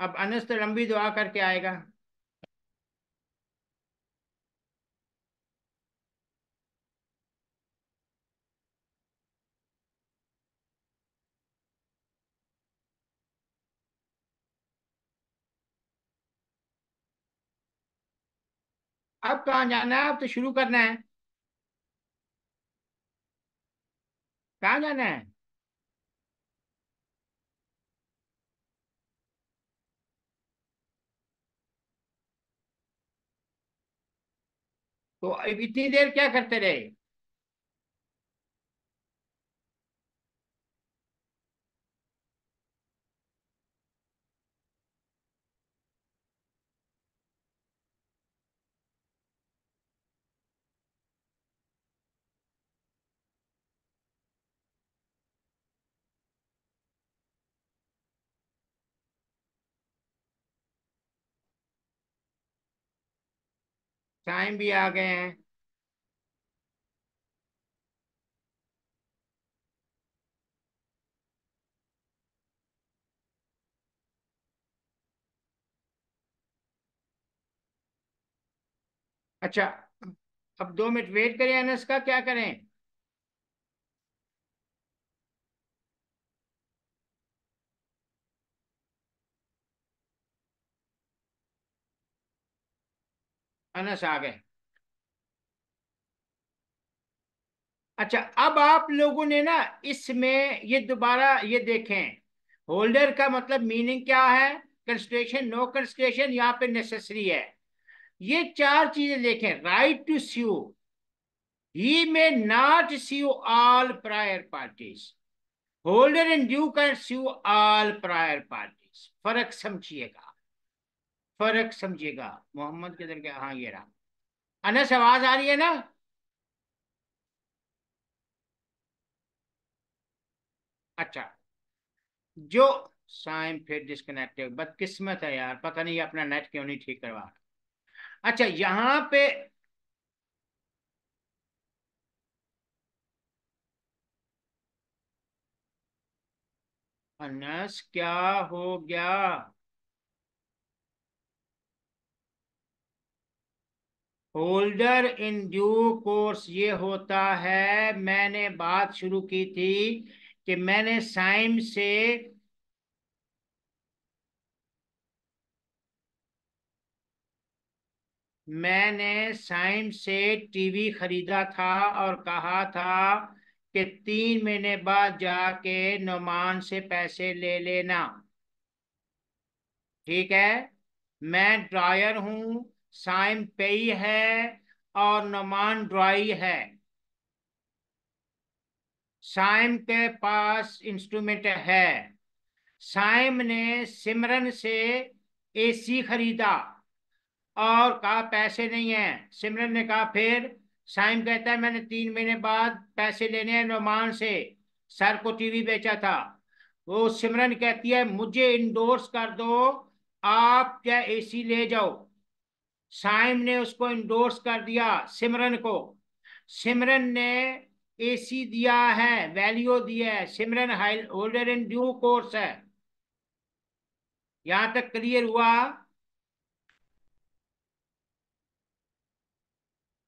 अब अनस तो लंबी दुआ करके आएगा। अब कहाँ जाना है? अब तो शुरू करना है। कहाँ जाना है? तो इतनी देर क्या करते रहे? टाइम भी आ गए हैं। अच्छा अब दो मिनट वेट करें अनस का, क्या करें? अनस आ गए। अच्छा अब आप लोगों ने ना इसमें ये दोबारा ये देखें। होल्डर का मतलब मीनिंग क्या है? कंस्ट्रेशन नो कंस्ट्रेशन यहाँ पे नेसेसरी है। ये चार चीज़ें देखें। Right to sue he may not sue all prior parties holder in due can sue all prior parties फ़र्क समझिएगा। फ़र्क समझिएगा। मोहम्मद के दर के हाँ ये रहा। अनस, आवाज़ आ रही है ना? अच्छा। जो साइम फिर डिस्कनेक्टेड बदकिस्मत है यार। पता नहीं अपना नेट क्यों नहीं ठीक करवा अच्छा यहाँ पे अनस, क्या हो गया? होल्डर इन ड्यू कोर्स ये होता है, मैंने बात शुरू की थी कि मैंने साइम से मैंने साइम से टीवी खरीदा था और कहा था कि तीन महीने बाद जाके नुमान से पैसे ले लेना। ठीक है? मैं ड्रायर हूँ साइम पेई है और नुमान ड्राई है। साइम के पास इंस्ट्रूमेंट है। साइम ने सिमरन से एसी खरीदा और कहा, पैसे नहीं है। सिमरन ने कहा, फिर? साइम कहता है, मैंने तीन महीने बाद पैसे लेने हैं नोमान से। सर को टीवी बेचा था। वो सिमरन कहती है, मुझे इंडोर्स कर दो, आप क्या एसी ले जाओ? साइम ने उसको इंडोर्स कर दिया सिमरन को। सिमरन ने एसी दिया है वैल्यू दिया है। Simran holder in due course है। यहाँ तक क्लियर हुआ।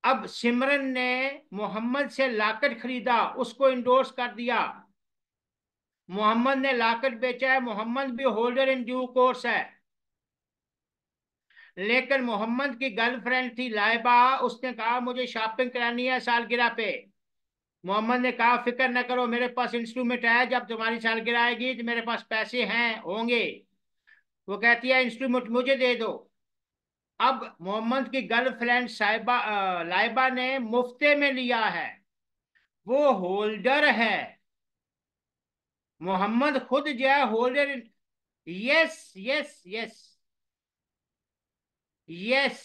अब सिमरन ने मोहम्मद से लाकट खरीदा, उसको इंडोर्स कर दिया। मोहम्मद ने लाकट बेचा है, मोहम्मद भी होल्डर इन ड्यू कोर्स है। लेकिन मोहम्मद की गर्लफ्रेंड थी लाइबा उसने कहा, मुझे शॉपिंग करानी है सालगिरह पे। मोहम्मद ने कहा, फ़िक्र न करो, मेरे पास इंस्ट्रूमेंट है, जब तुम्हारी सालगिरह आएगी तो मेरे पास पैसे हैं, होंगे। वो कहती है इंस्ट्रूमेंट मुझे दे दो। अब मोहम्मद की गर्लफ्रेंड साहिबा लाइबा ने मुफ्ते में लिया है। वो होल्डर है। मोहम्मद खुद जो है, holder yes yes yes yes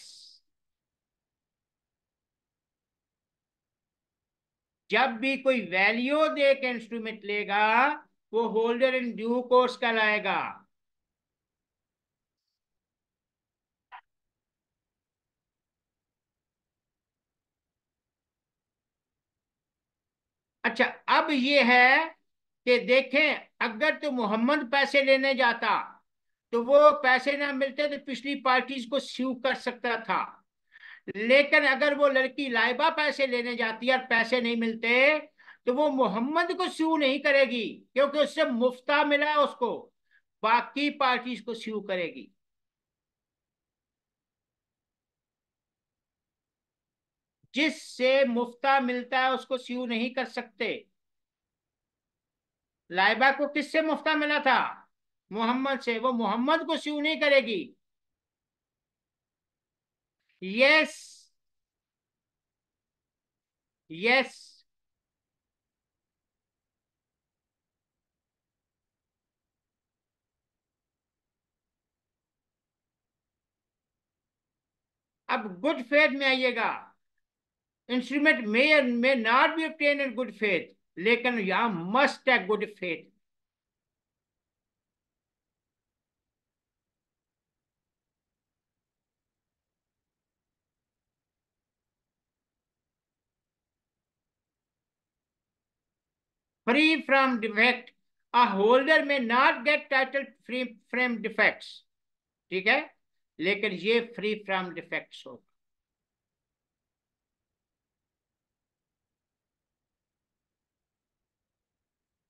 जब भी कोई वैल्यू दे के इंस्ट्रूमेंट लेगा, वो होल्डर इन ड्यू कोर्स कहलाएगा। अच्छा अब ये है कि देखें, अगर तो मोहम्मद पैसे लेने जाता तो वो पैसे ना मिलते तो पिछली पार्टीज़ को स्यू कर सकता था। लेकिन अगर वो लड़की लाइबा पैसे लेने जाती है और पैसे नहीं मिलते तो वो मोहम्मद को स्यू नहीं करेगी, क्योंकि उससे मुफ्ता मिला उसको। बाकी पार्टीज़ को स्यू करेगी। जिससे मुफ्ता मिलता है उसको स्यू नहीं कर सकते। लाइबा को किससे मुफ्ता मिला था? मोहम्मद से, वो मोहम्मद को स्यू नहीं करेगी। यस यस अब गुड फेथ में आइएगा। Instrument may may not be obtained in good faith लेकिन यहाँ मस्ट है good faith free from defect a holder may not get title free from defects ठीक है लेकिन ये फ्री फ्रॉम डिफेक्ट्स होगा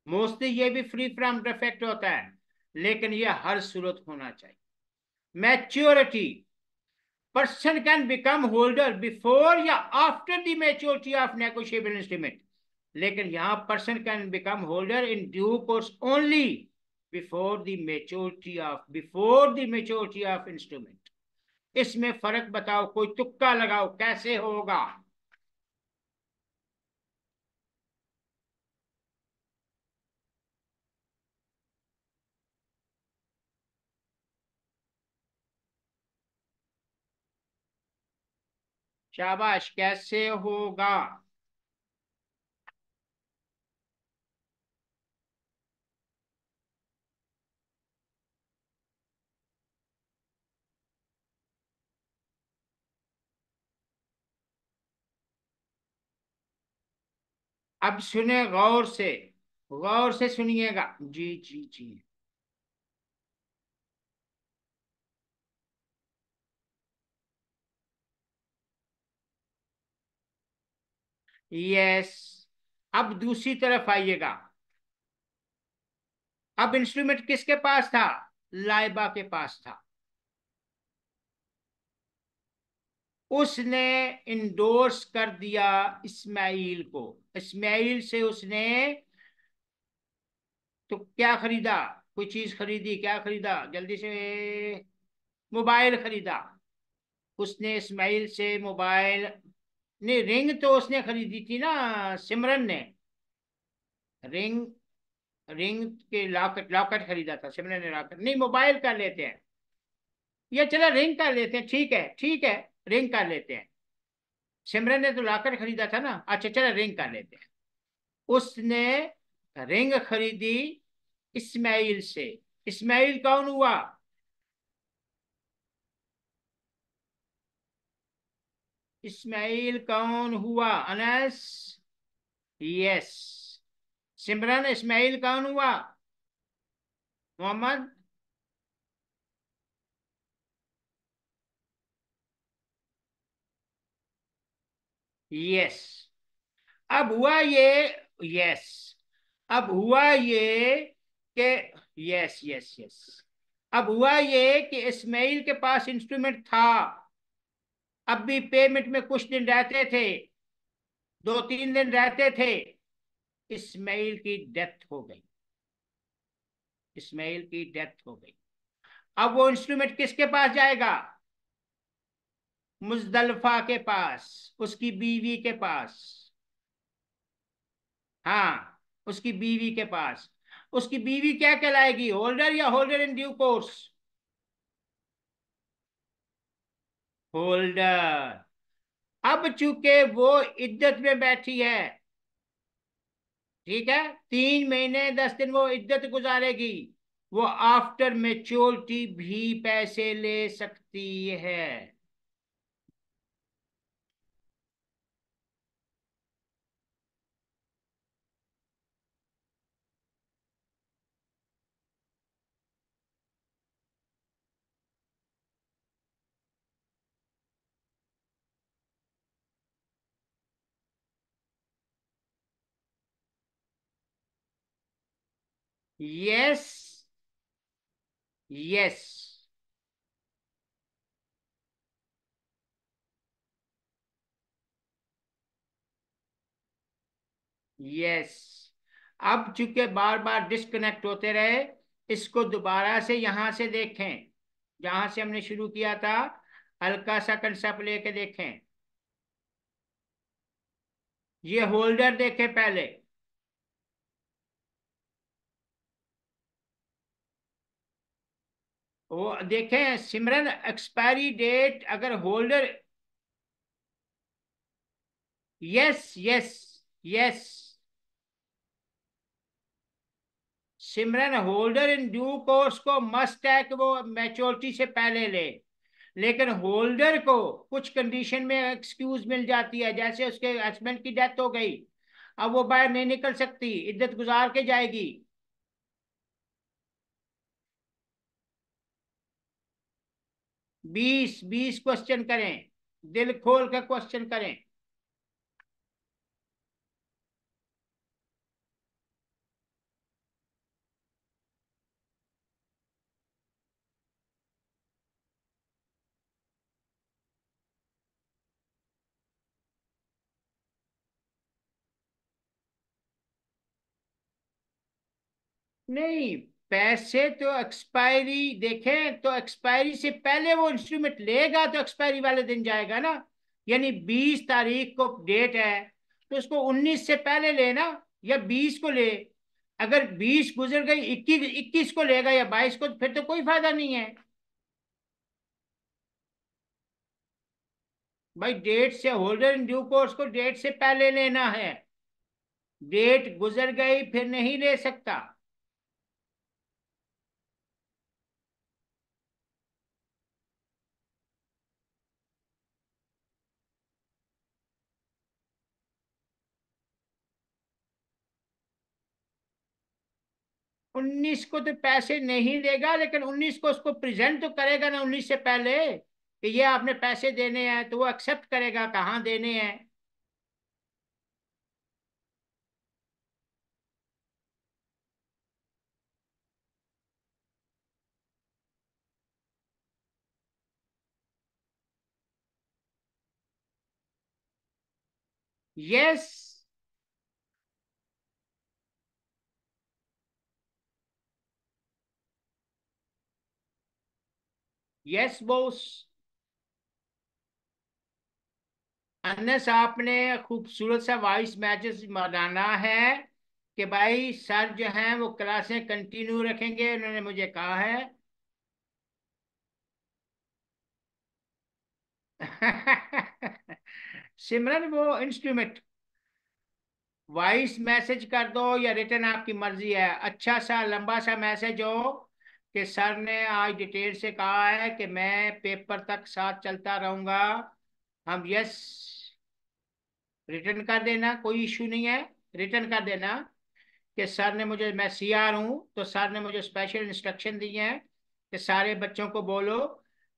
मोस्टली ये भी फ्री फ्रॉम डिफेक्ट होता है लेकिन ये हर सूरत होना चाहिए maturity person can become holder before या after the maturity of negotiable instrument लेकिन यहाँ person can become holder in due course only before the maturity of before the maturity of instrument इसमें फ़र्क बताओ, कोई तुक्का लगाओ, कैसे होगा? शाबाश, कैसे होगा? अब सुने गौर से गौर से सुनिएगा। जी जी जी। यस अब दूसरी तरफ़ आइएगा। अब इंस्ट्रूमेंट किसके पास था? लाइबा के पास था। उसने इंडोर्स कर दिया इस्माइल को। इस्माइल से उसने तो क्या खरीदा? कोई चीज़ खरीदी? क्या खरीदा? जल्दी से मोबाइल खरीदा। उसने इस्माइल से मोबाइल, नहीं, रिंग तो उसने खरीदी थी ना, सिमरन ने। रिंग रिंग के लॉकेट लॉकेट खरीदा था, सिमरन ने लॉकेट। नहीं, मोबाइल कर लेते हैं। ये चला रिंग कर लेते हैं, ठीक है ठीक है। रिंग कर लेते हैं। सिमरन ने तो लाकर खरीदा था ना अच्छा चलो रिंग कर लेते हैं। उसने रिंग खरीदी इस्माइल से। इस्माइल कौन हुआ? इस्माइल कौन हुआ? अनस? यस। सिमरन, इस्माइल कौन हुआ? मोहम्मद? यस अब हुआ ये यस अब हुआ ये कि यस यस यस अब हुआ ये कि इस्माइल के पास इंस्ट्रूमेंट था। अब भी पेमेंट में कुछ दिन रहते थे। दो तीन दिन रहते थे। इस्माइल की डेथ हो गई। इस्माइल की डेथ हो गई। अब वो इंस्ट्रूमेंट किसके पास जाएगा? मुजदलफा के पास, उसकी बीवी के पास। हाँ उसकी बीवी के पास। उसकी बीवी क्या कहलाएगी? होल्डर या holder in due course? Holder. अब चूँकि वो इद्दत में बैठी है, ठीक है, तीन महीने दस दिन वो इद्दत गुजारेगी, वो आफ्टर मेच्योरिटी भी पैसे ले सकती है। यस यस यस अब चूँकि बार बार डिस्कनेक्ट होते रहे, इसको दोबारा से यहाँ से देखें। जहाँ से हमने शुरू किया था, हल्का सा कंसेप्ट लेके देखें। ये होल्डर देखें पहले। वो देखें, सिमरन एक्सपायरी डेट अगर holder yes yes yes Simran holder in due course को मस्ट है कि वो मैच्योरिटी से पहले ले। लेकिन होल्डर को कुछ कंडीशन में एक्सक्यूज मिल जाती है, जैसे उसके हस्बैंड की डेथ हो गई। अब वो बाहर नहीं निकल सकती इद्दत गुजार के जाएगी। बीस बीस क्वेश्चन करें। दिल खोल कर क्वेश्चन करें। नहीं पैसे तो एक्सपायरी देखें तो एक्सपायरी से पहले वो इंस्ट्रूमेंट लेगा तो एक्सपायरी वाले दिन जाएगा ना। यानी बीस तारीख को डेट है तो उसको उन्नीस से पहले लेना या बीस को ले। अगर बीस गुजर गई, इक्कीस इक्कीस को लेगा या बाईस को, फिर तो कोई फ़ायदा नहीं है। भाई डेट से होल्डर इन ड्यू कोर्स को डेट से पहले लेना है। डेट गुजर गई, फिर नहीं ले सकता। उन्नीस को तो पैसे नहीं देगा, लेकिन उन्नीस को उसको प्रेजेंट तो करेगा ना उन्नीस से पहले कि ये आपने पैसे देने हैं तो वो एक्सेप्ट करेगा कहाँ देने हैं। यस यस बॉस अनस आपने खूबसूरत सा वॉइस मैसेज बनाना है कि भाई सर जो हैं, वो क्लासें कंटिन्यू रखेंगे, उन्होंने मुझे कहा है। [LAUGHS] सिमरन, वो इंस्ट्रूमेंट वॉइस मैसेज कर दो या रिटर्न आपकी मर्ज़ी है। अच्छा सा, लंबा सा मैसेज हो। कि सर ने आज डिटेल से कहा है कि मैं पेपर तक साथ चलता रहूँगा। हम यस रिटर्न कर देना, कोई इशू नहीं है। रिटर्न कर देना कि सर ने मुझे, मैं सी आर हूँ तो सर ने मुझे स्पेशल इंस्ट्रक्शन दिए हैं कि सारे बच्चों को बोलो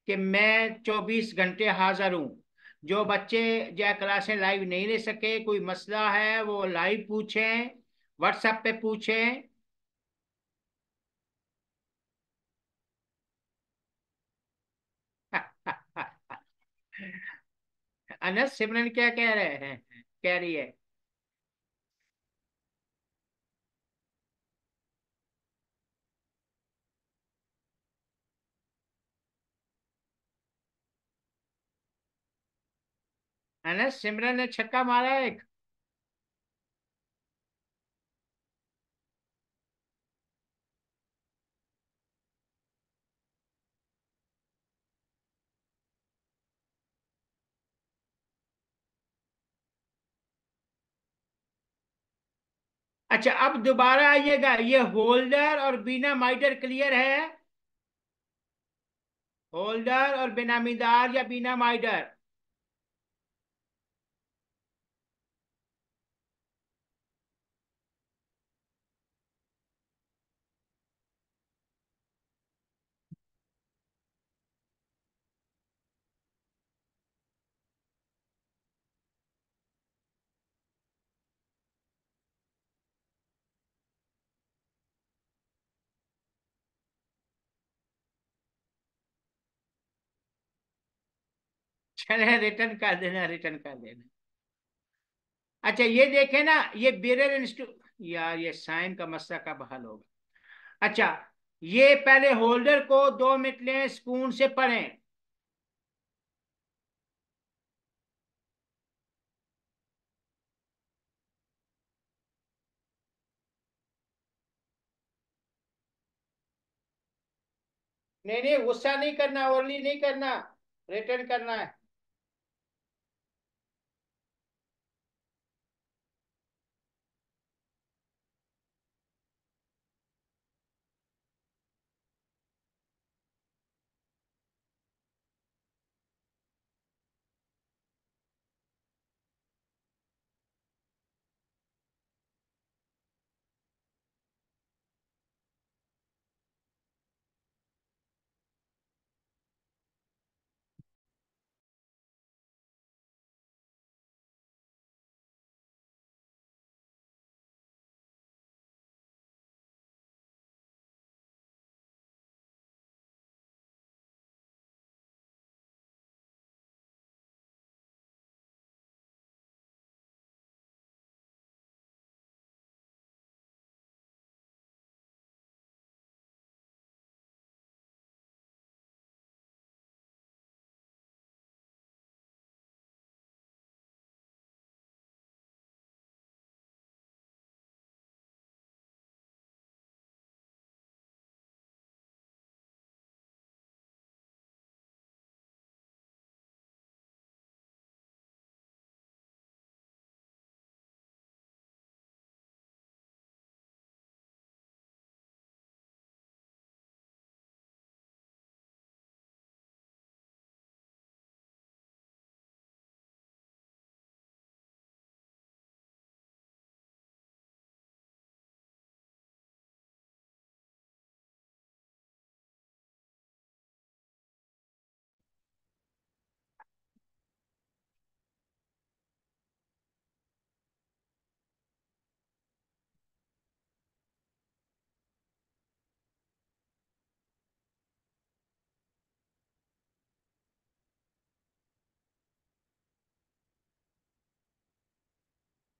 कि मैं चौबीस घंटे हाजिर हूँ। जो बच्चे जो क्लासें लाइव नहीं ले सके, कोई मसला है, वो लाइव पूछें व्हाट्सएप पे पूछें अनस सिमरन क्या कह रहे हैं? कह रही है। अनस सिमरन ने छक्का मारा एक। अच्छा अब दोबारा आइएगा। ये होल्डर और बिना माइटर क्लियर है? होल्डर और बिना बेनामीदार या बिना माइडर? चले रिटर्न कर देना रिटर्न कर देना. अच्छा ये देखे ना, ये बिरर इंस्टीट्यूट यार, ये साइन का मसला कब हल होगा अच्छा ये पहले होल्डर को दो मिनट लें स्पून से पढ़ें। नहीं नहीं, गुस्सा नहीं करना, ओरली नहीं करना रिटर्न करना है।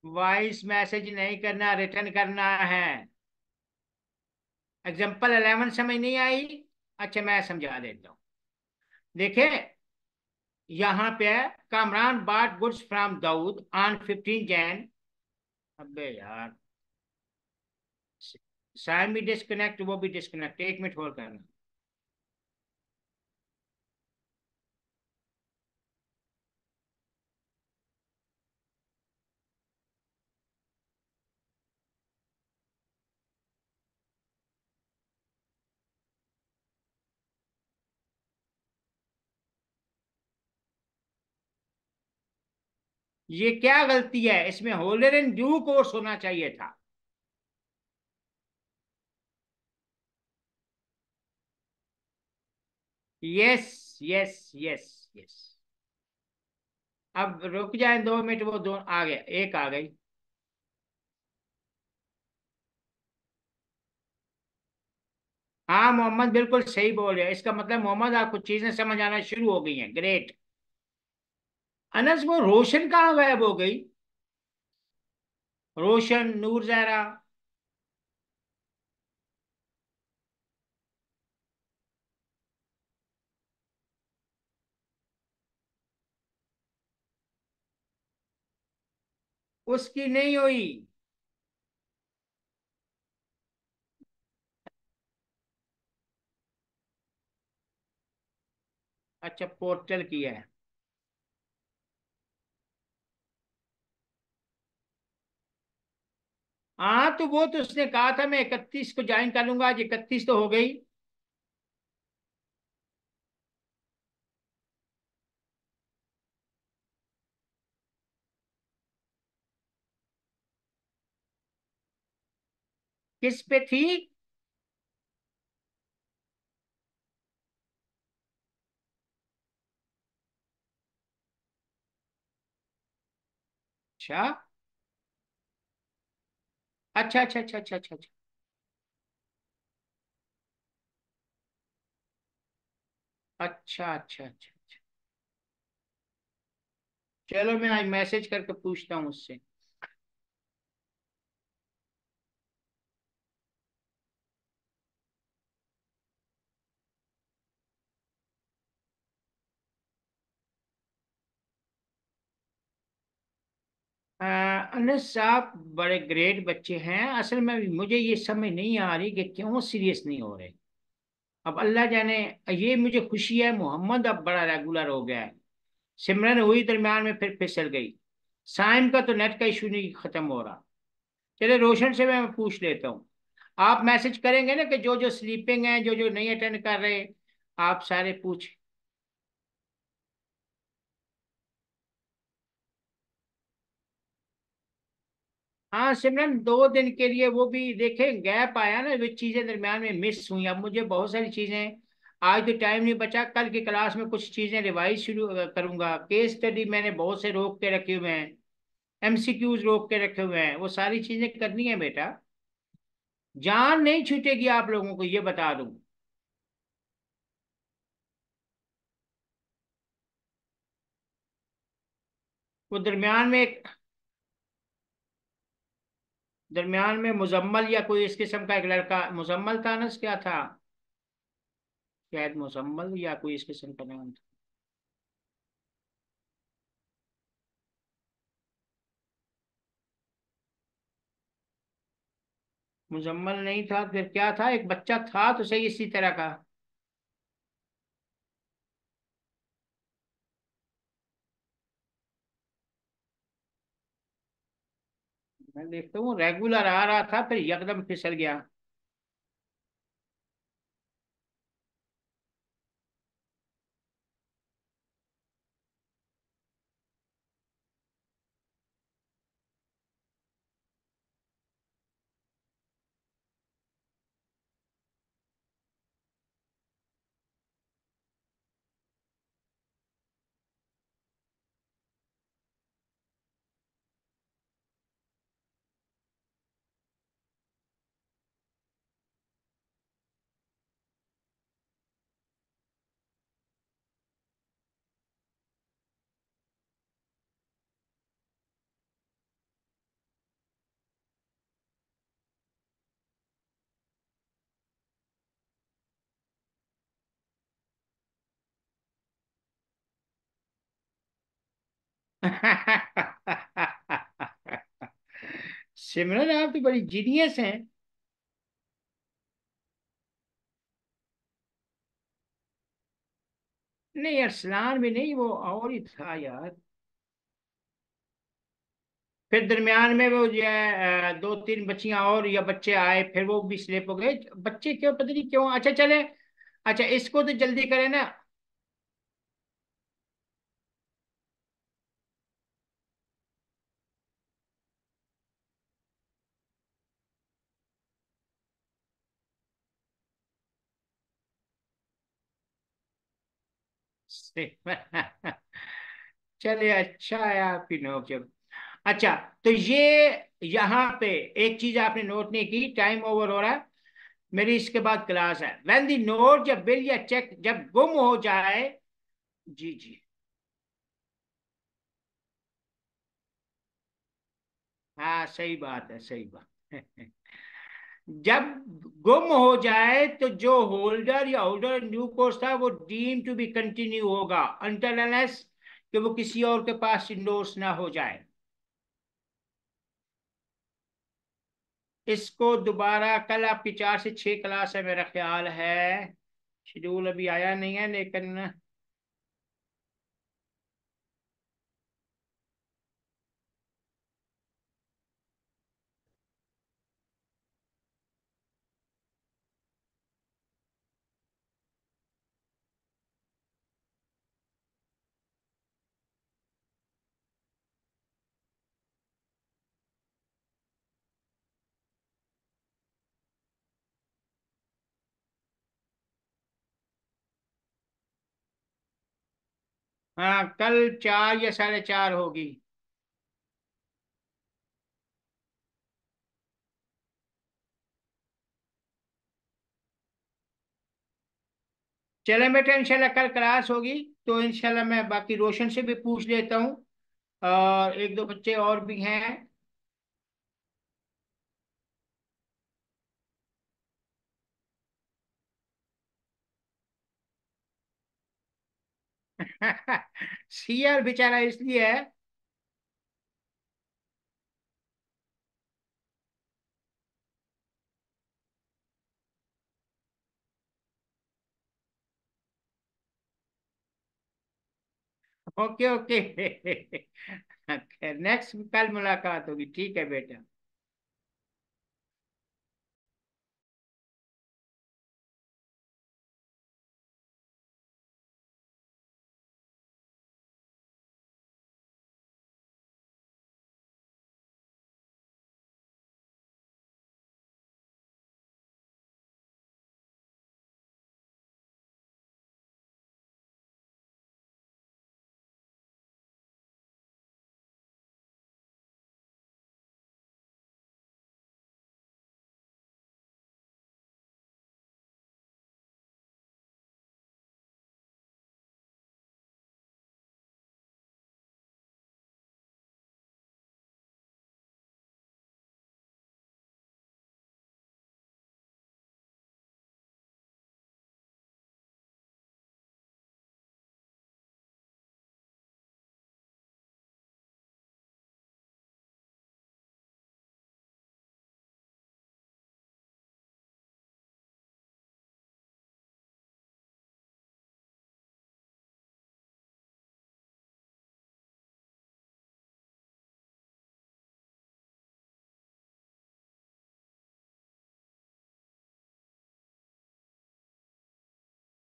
वॉइस मैसेज नहीं करना रिटर्न करना है। एग्ज़ाम्पल अलेवन समझ नहीं आई? अच्छा मैं समझा देता हूँ। देखे, यहाँ पे Kamran bought goods from Daud on fifteen Jan अबे यार साइन भी डिस्कनेक्ट वो भी डिस्कनेक्ट एक मिनट होल्ड करना। ये क्या गलती है? इसमें होल्डर इन ड्यू कोर्स होना चाहिए था। यस यस यस यस अब रुक जाए दो मिनट, वो दो आ गया, एक आ गई। हाँ मोहम्मद बिल्कुल सही बोल रहे हैं। इसका मतलब मोहम्मद, आपको चीज़ें समझ आना शुरू हो गई हैं। ग्रेट अनस वो रोशन कहाँ गायब हो गई? रोशन, नूर जहरा। उसकी नहीं हुई। अच्छा पोर्टल किया है। हाँ तो वो तो उसने कहा था, मैं इकतीस को ज्वाइन कर लूँगा, आज इकतीस तो हो गई। किस पे थी? अच्छा। अच्छा अच्छा अच्छा अच्छा अच्छा अच्छा। अच्छा अच्छा अच्छा चलो मैं आज मैसेज करके पूछता हूँ उससे अ, अनस साहब बड़े ग्रेट बच्चे हैं, असल में मुझे ये समझ नहीं आ रही कि क्यों सीरियस नहीं हो रहे। अब अल्लाह जाने, ये मुझे खुशी है, मोहम्मद अब बड़ा रेगुलर हो गया है। सिमरन हुई दरम्यान में फिर फिसल गई। साइम का तो नेट का इशू नहीं खत्म हो रहा। चले रोशन से मैं पूछ लेता हूँ। आप मैसेज करेंगे ना कि जो जो स्लीपिंग है जो जो नहीं अटेंड कर रहे, आप सारे पूछ। हाँ सिमरन, दो दिन के लिए वो भी देखें, गैप आया ना वे चीज़ें दरमियान में मिस हुई। अब मुझे बहुत सारी चीज़ें, आज तो टाइम नहीं बचा, कल की क्लास में कुछ चीज़ें रिवाइज शुरू करूँगा। केस स्टडी मैंने बहुत से रोक के रखे हुए हैं। एमसीक्यूज रोक के रखे हुए हैं। वो सारी चीज़ें करनी है बेटा। जान नहीं छूटेगी आप लोगों को, ये बता दूँ। वो दरमियान में एक दरमियान में मुजम्मल या कोई इस किस्म का एक लड़का, मुजम्मल था ना क्या था? शायद मुजम्मल या कोई इस किस्म का नाम था। मुजम्मल नहीं था, फिर क्या था? एक बच्चा था तो सही इसी तरह का। मैं देखता हूँ रेगुलर आ रहा था फिर यकदम फिसल गया। सिमरन, आप तो बड़ी जीनियस हैं। नहीं अरसलान भी नहीं, वो और ही था यार। फिर दरमियान में वो जो है दो तीन बच्चियाँ और या बच्चे आए, फिर वो भी स्लिप हो गए। बच्चे क्यों, पता नहीं क्यों? अच्छा चले। अच्छा इसको तो जल्दी करें ना। चलिए अच्छा है नोक जब। अच्छा तो ये यहाँ पे एक चीज़ आपने नोट नहीं की टाइम ओवर हो रहा है। मेरी इसके बाद क्लास है। व्हेन दी नोट या बिल या चेक जब गुम हो जाए, जी जी। हाँ सही बात है, सही बात। जब गुम हो जाए तो जो होल्डर या होल्डर न्यू कोर्स था वो डीम टू बी कंटिन्यू होगा अनटिल अनलेस कि वो किसी और के पास इंडोर्स ना हो जाए। इसको दोबारा, कल आपकी चार से छह क्लास है मेरा ख्याल है। शेड्यूल अभी आया नहीं है, लेकिन हाँ कल चार या साढ़े चार होगी। चले बेटा इंशाल्लाह कल क्लास होगी तो इंशाल्लाह मैं बाकी रोशन से भी पूछ लेता हूँ, और एक दो बच्चे और भी हैं। [LAUGHS] सीआर बेचारा इसलिए है। Okay okay. [LAUGHS] नेक्स्ट कल मुलाकात होगी। ठीक है बेटा।